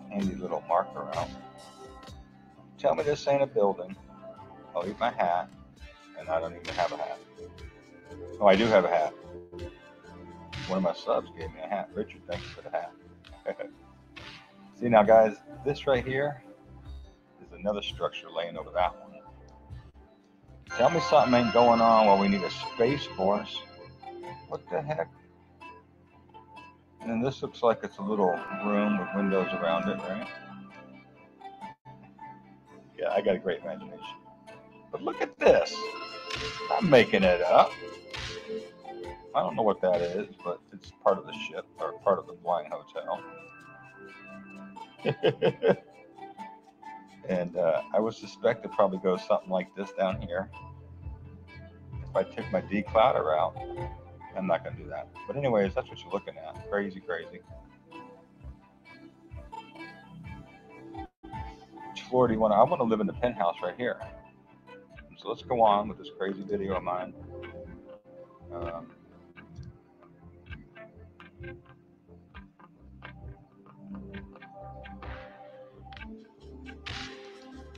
handy little marker out. Tell me this ain't a building. I'll eat my hat, and I don't even have a hat. Oh, I do have a hat. One of my subs gave me a hat. Richard, thank you for the hat. <laughs> See now, guys, this right here is another structure laying over that one. Tell me something ain't going on while we need a space force. What the heck? And this looks like it's a little room with windows around it, right? Yeah, I got a great imagination. But look at this. I'm making it up. I don't know what that is, but it's part of the ship or part of the flying hotel. <laughs> and uh, I would suspect it probably goes something like this down here. If I took my declouder out, I'm not going to do that. But anyways, that's what you're looking at. Crazy, crazy. Floor do you want? to? I want to live in the penthouse right here. So let's go on with this crazy video of mine. Um,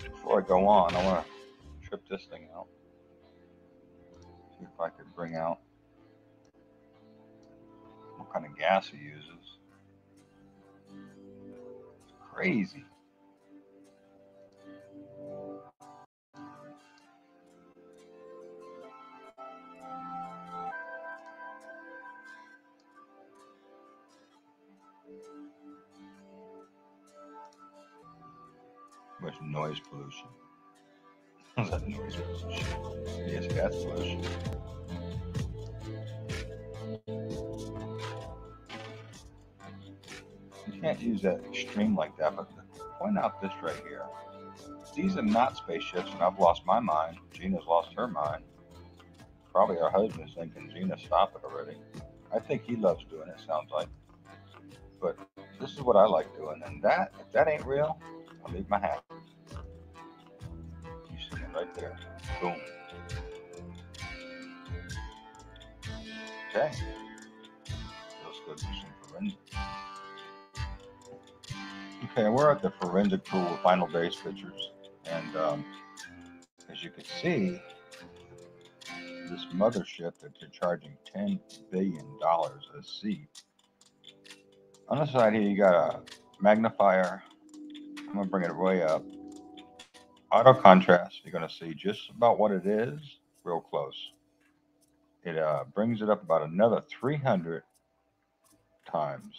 before I go on, I want to trip this thing out. See if I could bring out what kind of gas he uses. It's crazy. Much noise pollution. <laughs> That noise pollution? Yes, gas pollution. You can't use that extreme like that, but point out this right here. These are not spaceships, and I've lost my mind. Gina's lost her mind. Probably our husband's thinking, Gina, stop it already. I think he loves doing it, sounds like. But this is what I like doing. And that, if that ain't real, I'll leave my hat. You see it right there. Boom. Okay. Let's go some forensic. Okay, we're at the forensic pool with final base pictures. And um, as you can see, this mothership that they're charging $10 billion a seat. On the side here, you got a magnifier. I'm to bring it way up. Auto contrast, you're to see just about what it is, real close. It uh, brings it up about another 300 times.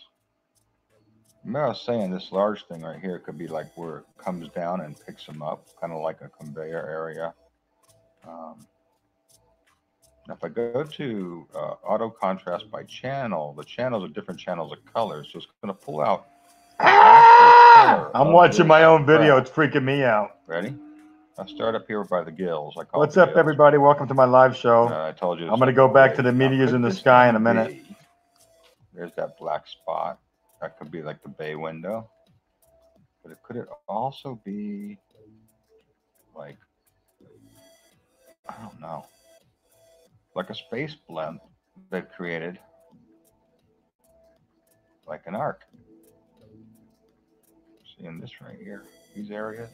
Remember I was saying this large thing right here could be like where it comes down and picks them up, kind of like a conveyor area. Um, now if I go to uh, auto contrast by channel, the channels are different channels of colors, so it's going to pull out. I'm watching my own video. It's freaking me out. Ready? I'll start up here by the gills. I call What's up, gills. everybody? Welcome to my live show. Uh, I told you. I'm going to go back to the meteors in the sky in a minute. B. There's that black spot. That could be like the bay window. But it could it also be like I don't know. Like a space blimp they've created. Like an arc. Seeing this right here. These areas.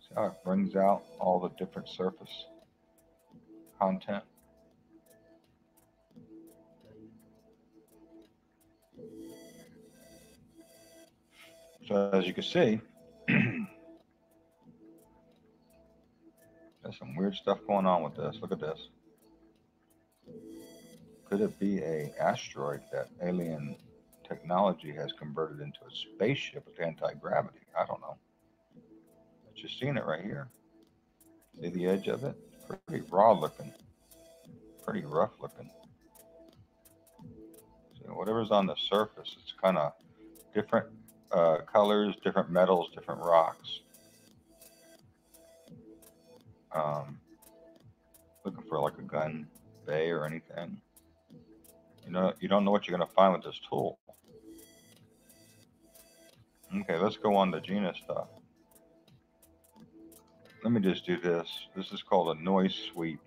See how it brings out all the different surface content. So as you can see, <clears throat> there's some weird stuff going on with this. Look at this. Could it be a asteroid that alien technology has converted into a spaceship with anti-gravity? I don't know. But you're seeing it right here. See the edge of it? Pretty raw looking. Pretty rough looking. Whatever's on the surface, it's kind of different uh, colors, different metals, different rocks. Um, looking for like a gun bay or anything. You know, you don't know what you're gonna find with this tool. Okay, let's go on to Gina stuff. Let me just do this. This is called a noise sweep.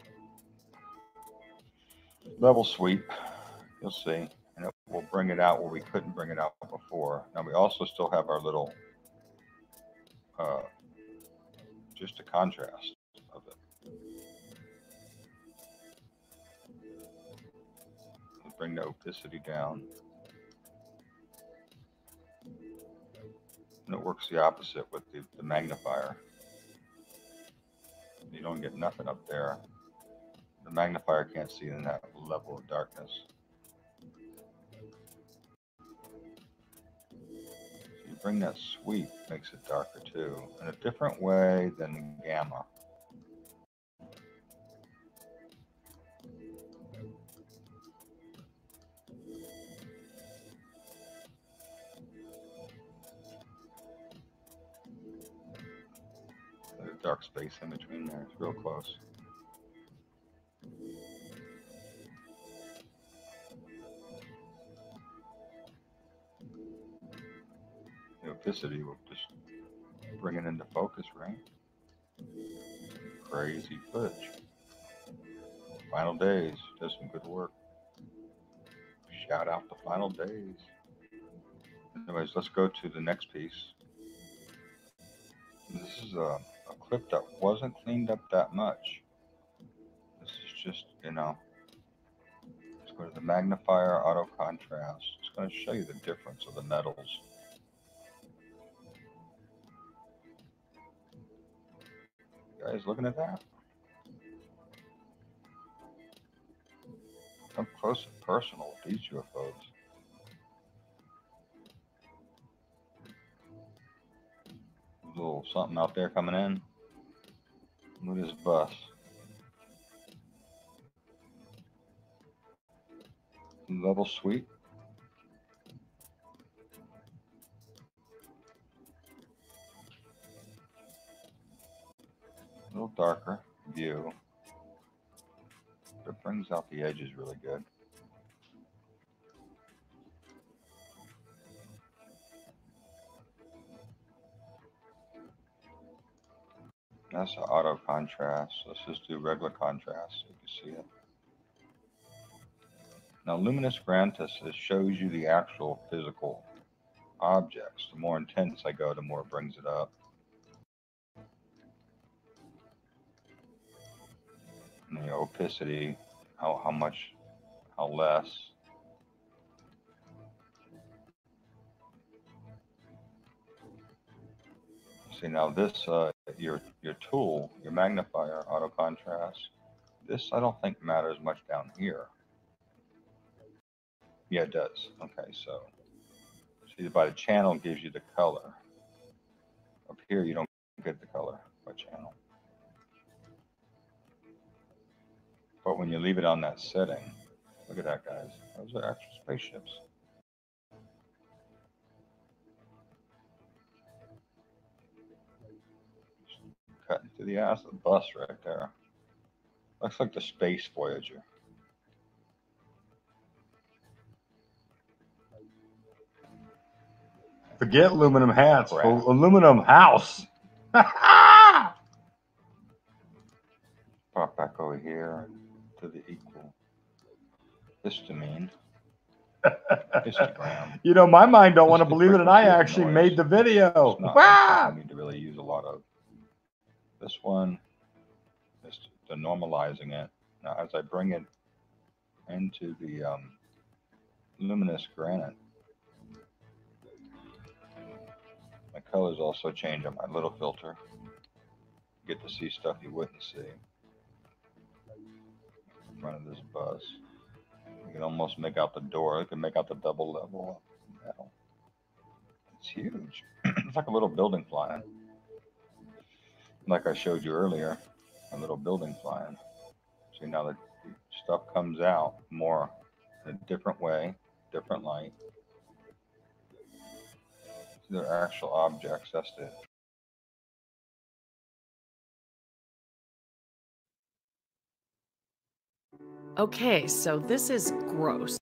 Level sweep. You'll see and it will bring it out where we couldn't bring it out before. Now we also still have our little, uh, just a contrast bring the opacity down. And it works the opposite with the, the magnifier. You don't get nothing up there. The magnifier can't see in that level of darkness. you bring that sweep makes it darker too in a different way than gamma dark space in between there it's real close the opacity will just bring it into focus, right? Crazy footage. Final days does some good work. Shout out the final days. Anyways, let's go to the next piece. This is a, that wasn't cleaned up that much. This is just, you know, let's go to the magnifier, auto contrast. It's going to show you the difference of the metals. guys looking at that? Up close and personal with these UFOs. Little something out there coming in. Look at bus. Level sweep. A little darker view. But it brings out the edges really good. That's the auto contrast. Let's just do regular contrast so you can see it. Now, Luminance Gradient shows you the actual physical objects. The more intense I go, the more it brings it up. And the opacity, how, how much, how less. See now this, uh, your your tool, your magnifier, auto contrast. This I don't think matters much down here. Yeah, it does. Okay, so see by the channel gives you the color. Up here you don't get the color by channel. But when you leave it on that setting, look at that guys. Those are actual spaceships. Cutting through the ass of the bus right there. Looks like the space Voyager. Forget aluminum hats. Crap. al- Aluminum house. <laughs> Pop back over here to the equal histamine. <laughs> Histogram. You know, my mind don't want to believe it, and I actually noise. made the video. It's not Ah! I <laughs> need to really use a lot of. This one is the normalizing it. Now, as I bring it into the um, Luminance Gradient, my colors also change on my little filter. You get to see stuff you wouldn't see. In front of this bus. You can almost make out the door. You can make out the double level metal. It's huge. <clears throat> it's like a little building flying. Like I showed you earlier, a little building flying. See now that the stuff comes out more in a different way, different light. They're actual objects. That's it. Okay, so this is gross.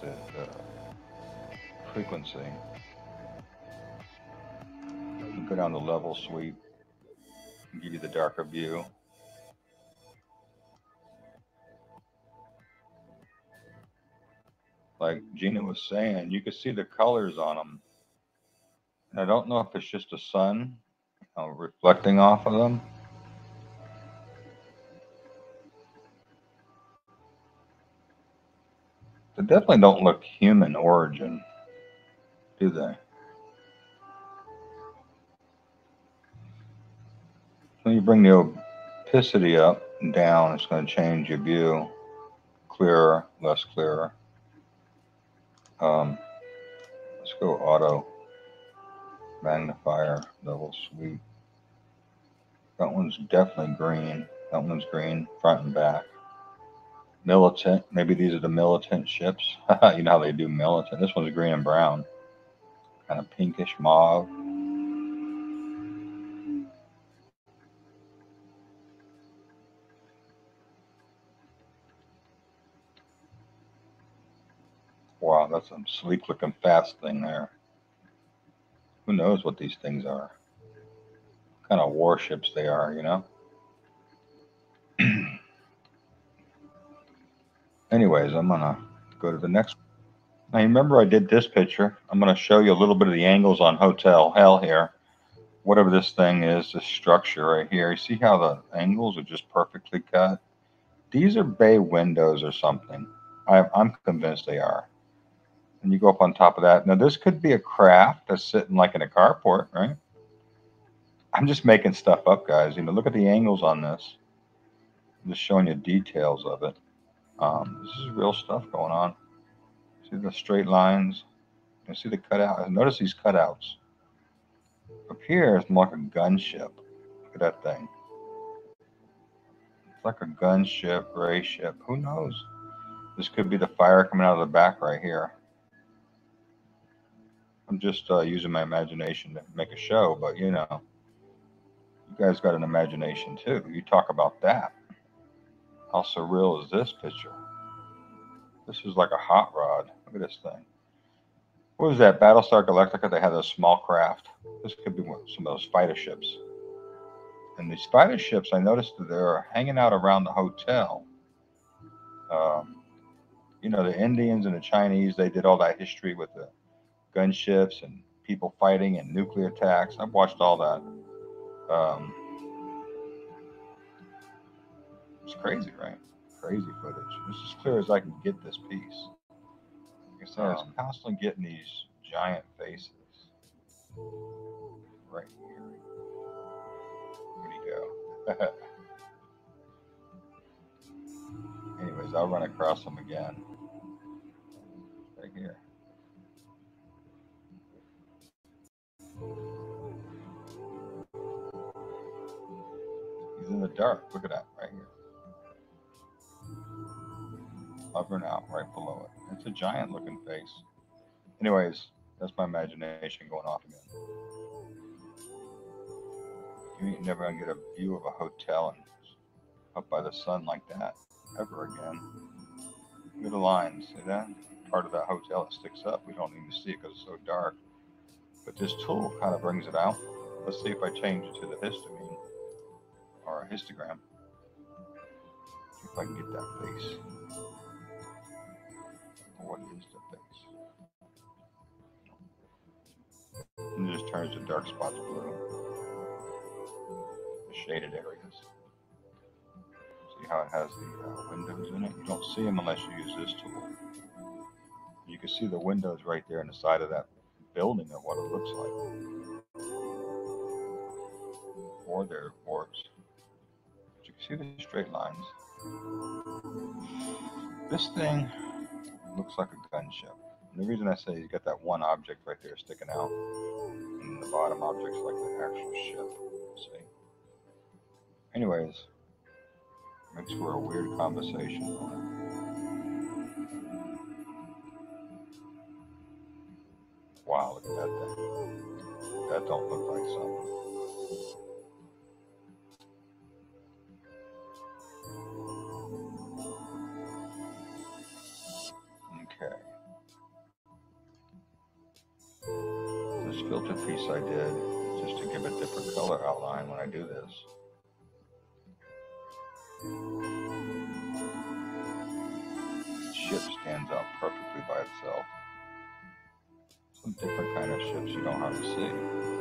the, the frequency. Go down to level sweep, and give you the darker view. Like Gina was saying, you can see the colors on them. And I don't know if it's just the sun you know, reflecting off of them. They definitely don't look human origin, do they? When you bring the opacity up and down, it's going to change your view. Clearer, less clearer. Um, let's go auto magnifier level sweep. That one's definitely green. That one's green front and back. Militant. Maybe these are the militant ships. <laughs> you know how they do militant. This one's green and brown. Kind of pinkish mauve. That's some sleek looking fast thing there. Who knows what these things are? What kind of warships they are, you know? <clears throat> Anyways, I'm gonna go to the next. Now, remember I did this picture. I'm gonna show you a little bit of the angles on Hotel Hell here. Whatever this thing is, this structure right here. You see how the angles are just perfectly cut? These are bay windows or something. I, I'm convinced they are. And you go up on top of that. Now, this could be a craft that's sitting like in a carport, right? I'm just making stuff up, guys. You know, look at the angles on this. I'm just showing you details of it. Um, this is real stuff going on. See the straight lines? You see the cutout? Notice these cutouts. Up here, it's more like a gunship. Look at that thing. It's like a gunship, ray ship. Who knows? This could be the fire coming out of the back right here. I'm just uh, using my imagination to make a show, but you know, you guys got an imagination too. You talk about that. How surreal is this picture? This is like a hot rod. Look at this thing. What was that? Battlestar Galactica? They had a small craft. This could be one, some of those fighter ships. And these fighter ships, I noticed that they're hanging out around the hotel. Um, you know, the Indians and the Chinese, they did all that history with the gunships and people fighting and nuclear attacks. I've watched all that. Um, it's crazy, right? Crazy footage. It's as clear as I can get this piece. Like I said, I'm constantly getting these giant faces. Right here. Where'd he go? Anyways, <laughs> Anyways, I'll run across them again. Right here. In the dark. Look at that right here. Hovering out right below it. It's a giant looking face. Anyways, that's my imagination going off again. You ain't never gonna get a view of a hotel and up by the sun like that ever again. Look at the lines. See that? Part of that hotel that sticks up. We don't even see it because it's so dark. But this tool kind of brings it out. Let's see if I change it to the histamine or a histogram. If I can get that face. What is the face? And it just turns the dark spots blue. The shaded areas. See how it has the uh, windows in it? You don't see them unless you use this tool. You can see the windows right there in the side of that building of what it looks like. Or their orbs. See the straight lines. This thing looks like a gunship. And the reason I say you got that one object right there sticking out, and the bottom object's like the actual ship. See? Anyways, makes for a weird conversation. Wow, look at that thing. That don't look like something. Filter piece I did just to give a different color outline when I do this. Ship stands out perfectly by itself. Some different kind of ships you don't hardly see.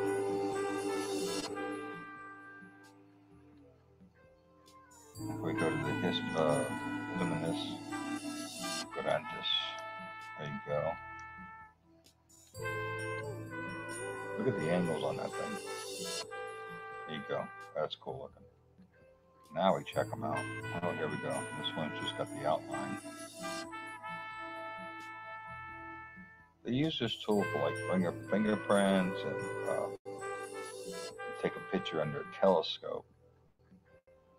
Use this tool for like finger fingerprints and uh, take a picture under a telescope.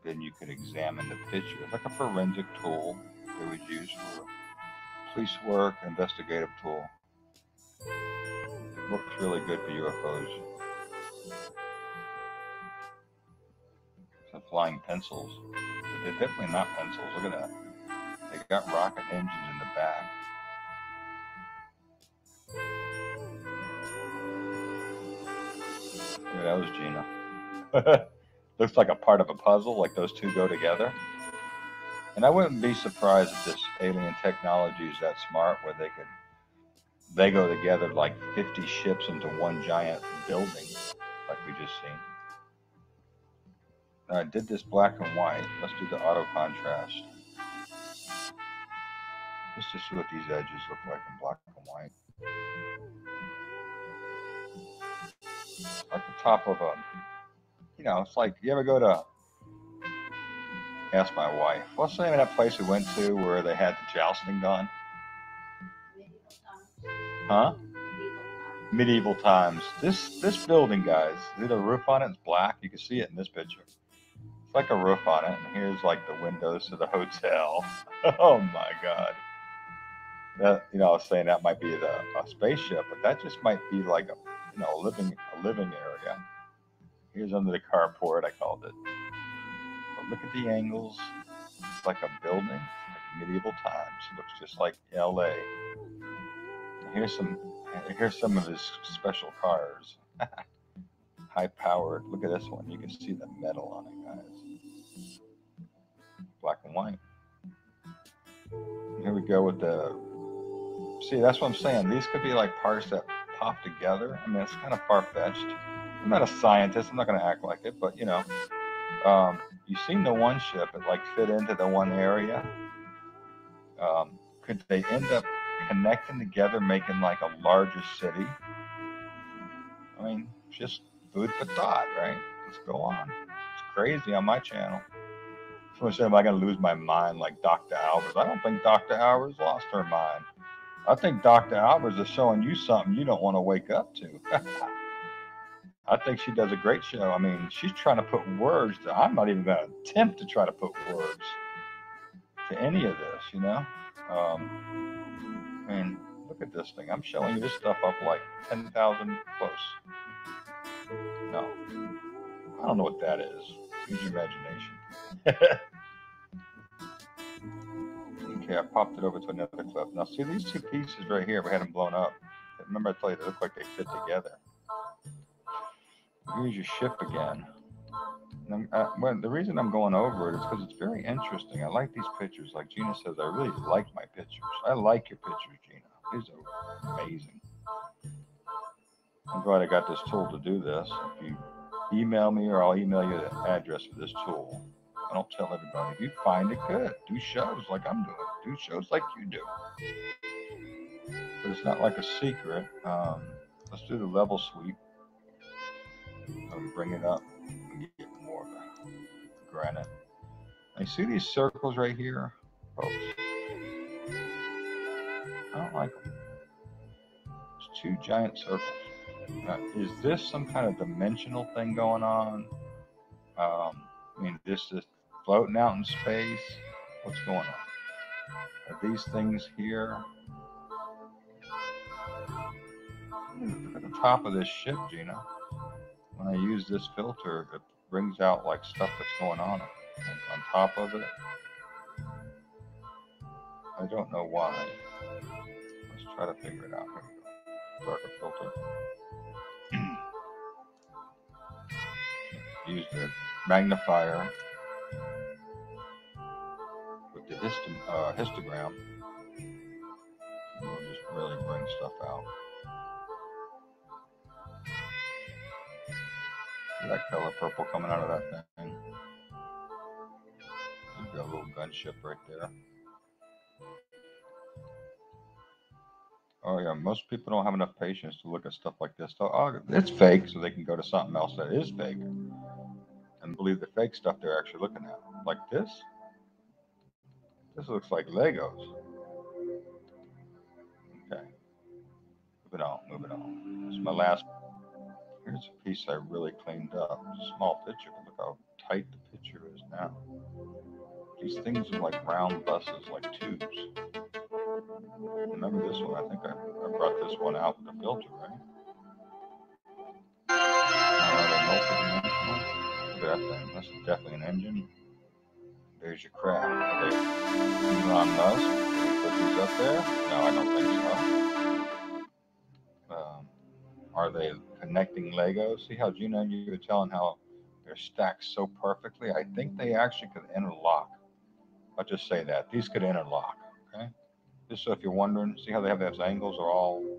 Then you can examine the picture. It's like a forensic tool they would use for police work, investigative tool. Looks really good for UFOs. Some flying pencils. But they're definitely not pencils. Look at that. They got rocket engines in the back. That was Gina. <laughs> Looks like a part of a puzzle, like those two go together. And I wouldn't be surprised if this alien technology is that smart where they could they go together like 50 ships into one giant building, like we just seen. Now I did this black and white. Let's do the auto contrast. Let's Just to see what these edges look like in black and white. Like the top of a, you know, it's like, you ever go to, ask my wife, what's the name of that place we went to where they had the jousting done? Huh? Medieval times. This this building, guys, see the roof on it? It's black. You can see it in this picture. It's like a roof on it, and here's like the windows to the hotel. <laughs> Oh my god. That you know, I was saying that might be the a spaceship, but that just might be like a you know a living a living area. Here's under the carport, I called it. But look at the angles. It's like a building, like medieval times. It looks just like L.A. Here's some. Here's some of his special cars. <laughs> High powered. Look at this one. You can see the metal on it, guys. Black and white. Here we go with the. See, that's what I'm saying. These could be like parts that pop together. I mean, it's kind of far fetched. I'm not a scientist. I'm not going to act like it, but you know, um, you've seen the one ship. It like fit into the one area. Um, could they end up connecting together, making like a larger city? I mean, just food for thought, right? Let's go on. It's crazy on my channel. Someone said, Am I going to lose my mind like Dr. Alvarez? I don't think Dr. Alvarez lost her mind. I think Dr. Alvarez is showing you something you don't want to wake up to. <laughs> I think she does a great show. I mean, she's trying to put words to, I'm not even going to attempt to try to put words to any of this, you know? Um, I mean, look at this thing. I'm showing you this stuff up like 10,000 close. No, I don't know what that is. Use your imagination. <laughs> okay, I popped it over to another clip. Now, see these two pieces right here, we had them blown up. Remember I told you they look like they fit together. Here's your ship again. And uh, well, the reason I'm going over it is because it's very interesting. I like these pictures. Like Gina says, I really like my pictures. I like your pictures, Gina. These are amazing. I'm glad I got this tool to do this. If you email me or I'll email you the address for this tool. I don't tell everybody. If you find it good, do shows like I'm doing. Do shows like you do. But it's not like a secret. Um, let's do the level sweep. And bring it up and get more of a granite. You see these circles right here, folks? I don't like them. It's two giant circles. Now, is this some kind of dimensional thing going on? Um, I mean, this is floating out in space. What's going on? Are these things here? Look at the top of this ship, Gina. When I use this filter, it brings out like stuff that's going on on top of it. I don't know why. Let's try to figure it out. Darker filter. <clears throat> use the magnifier the uh, histogram. We'll just really bring stuff out. See that color purple coming out of that thing. You've got a little gunship right there. Oh yeah, most people don't have enough patience to look at stuff like this. So, oh, it's fake, so they can go to something else that is fake and believe the fake stuff they're actually looking at. Like this. This looks like Legos. Okay. Move it on, move it on. This is my last. Here's a piece I really cleaned up. Small picture, look how tight the picture is now. These things are like round buses, like tubes. Remember this one? I think I, I brought this one out with a filter, right? That thing. That's definitely an engine. There's your craft. Are they Elon Musk? Put these up there? No, I don't think so. Um, are they connecting Legos? See how Gina and you were telling how they're stacked so perfectly? I think they actually could interlock. I'll just say that. These could interlock, okay? Just so if you're wondering, see how they have those angles are all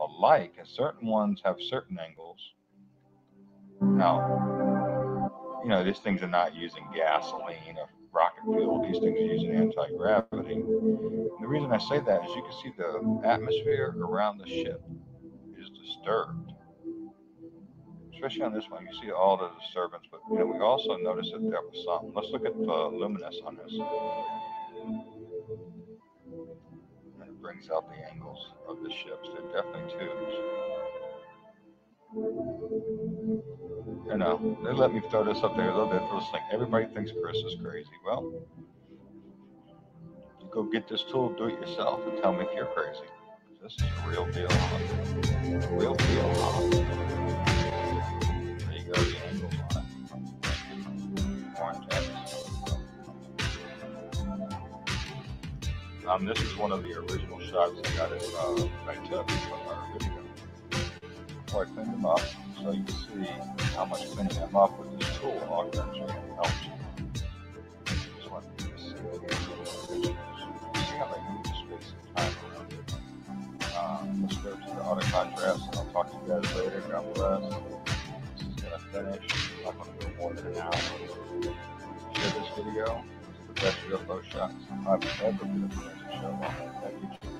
alike, and certain ones have certain angles. Now, you know, these things are not using gasoline or rocket fuel. These things are using anti-gravity. The reason I say that is you can see the atmosphere around the ship is disturbed. Especially on this one, you see all the disturbance, but you know, we also noticed that there was some. Let's look at the luminous on this. It brings out the angles of the ships. They're definitely tubes. You know, they let me throw this up there a little bit for this thing. Everybody thinks Chris is crazy. Well, you go get this tool, do it yourself, and tell me if you're crazy. This is a real deal. Real deal. There you go, the X. Um, this is one of the original shots I got it, uh, I took from our video. Before I cleaned them up, so you see how much cleaning them up with this tool helps you. Just want you to see, how they move the space and time around. Um, let's go to the auto contrast, and I'll talk to you guys later. God bless. This is gonna finish. I'm not gonna go more than an hour. Share this video. It's the best UFO shots I've ever been able to show on. Thank you.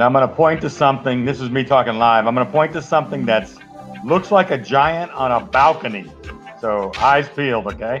Now I'm going to point to something. This is me talking live. I'm going to point to something that's looks like a giant on a balcony. So eyes peeled, okay?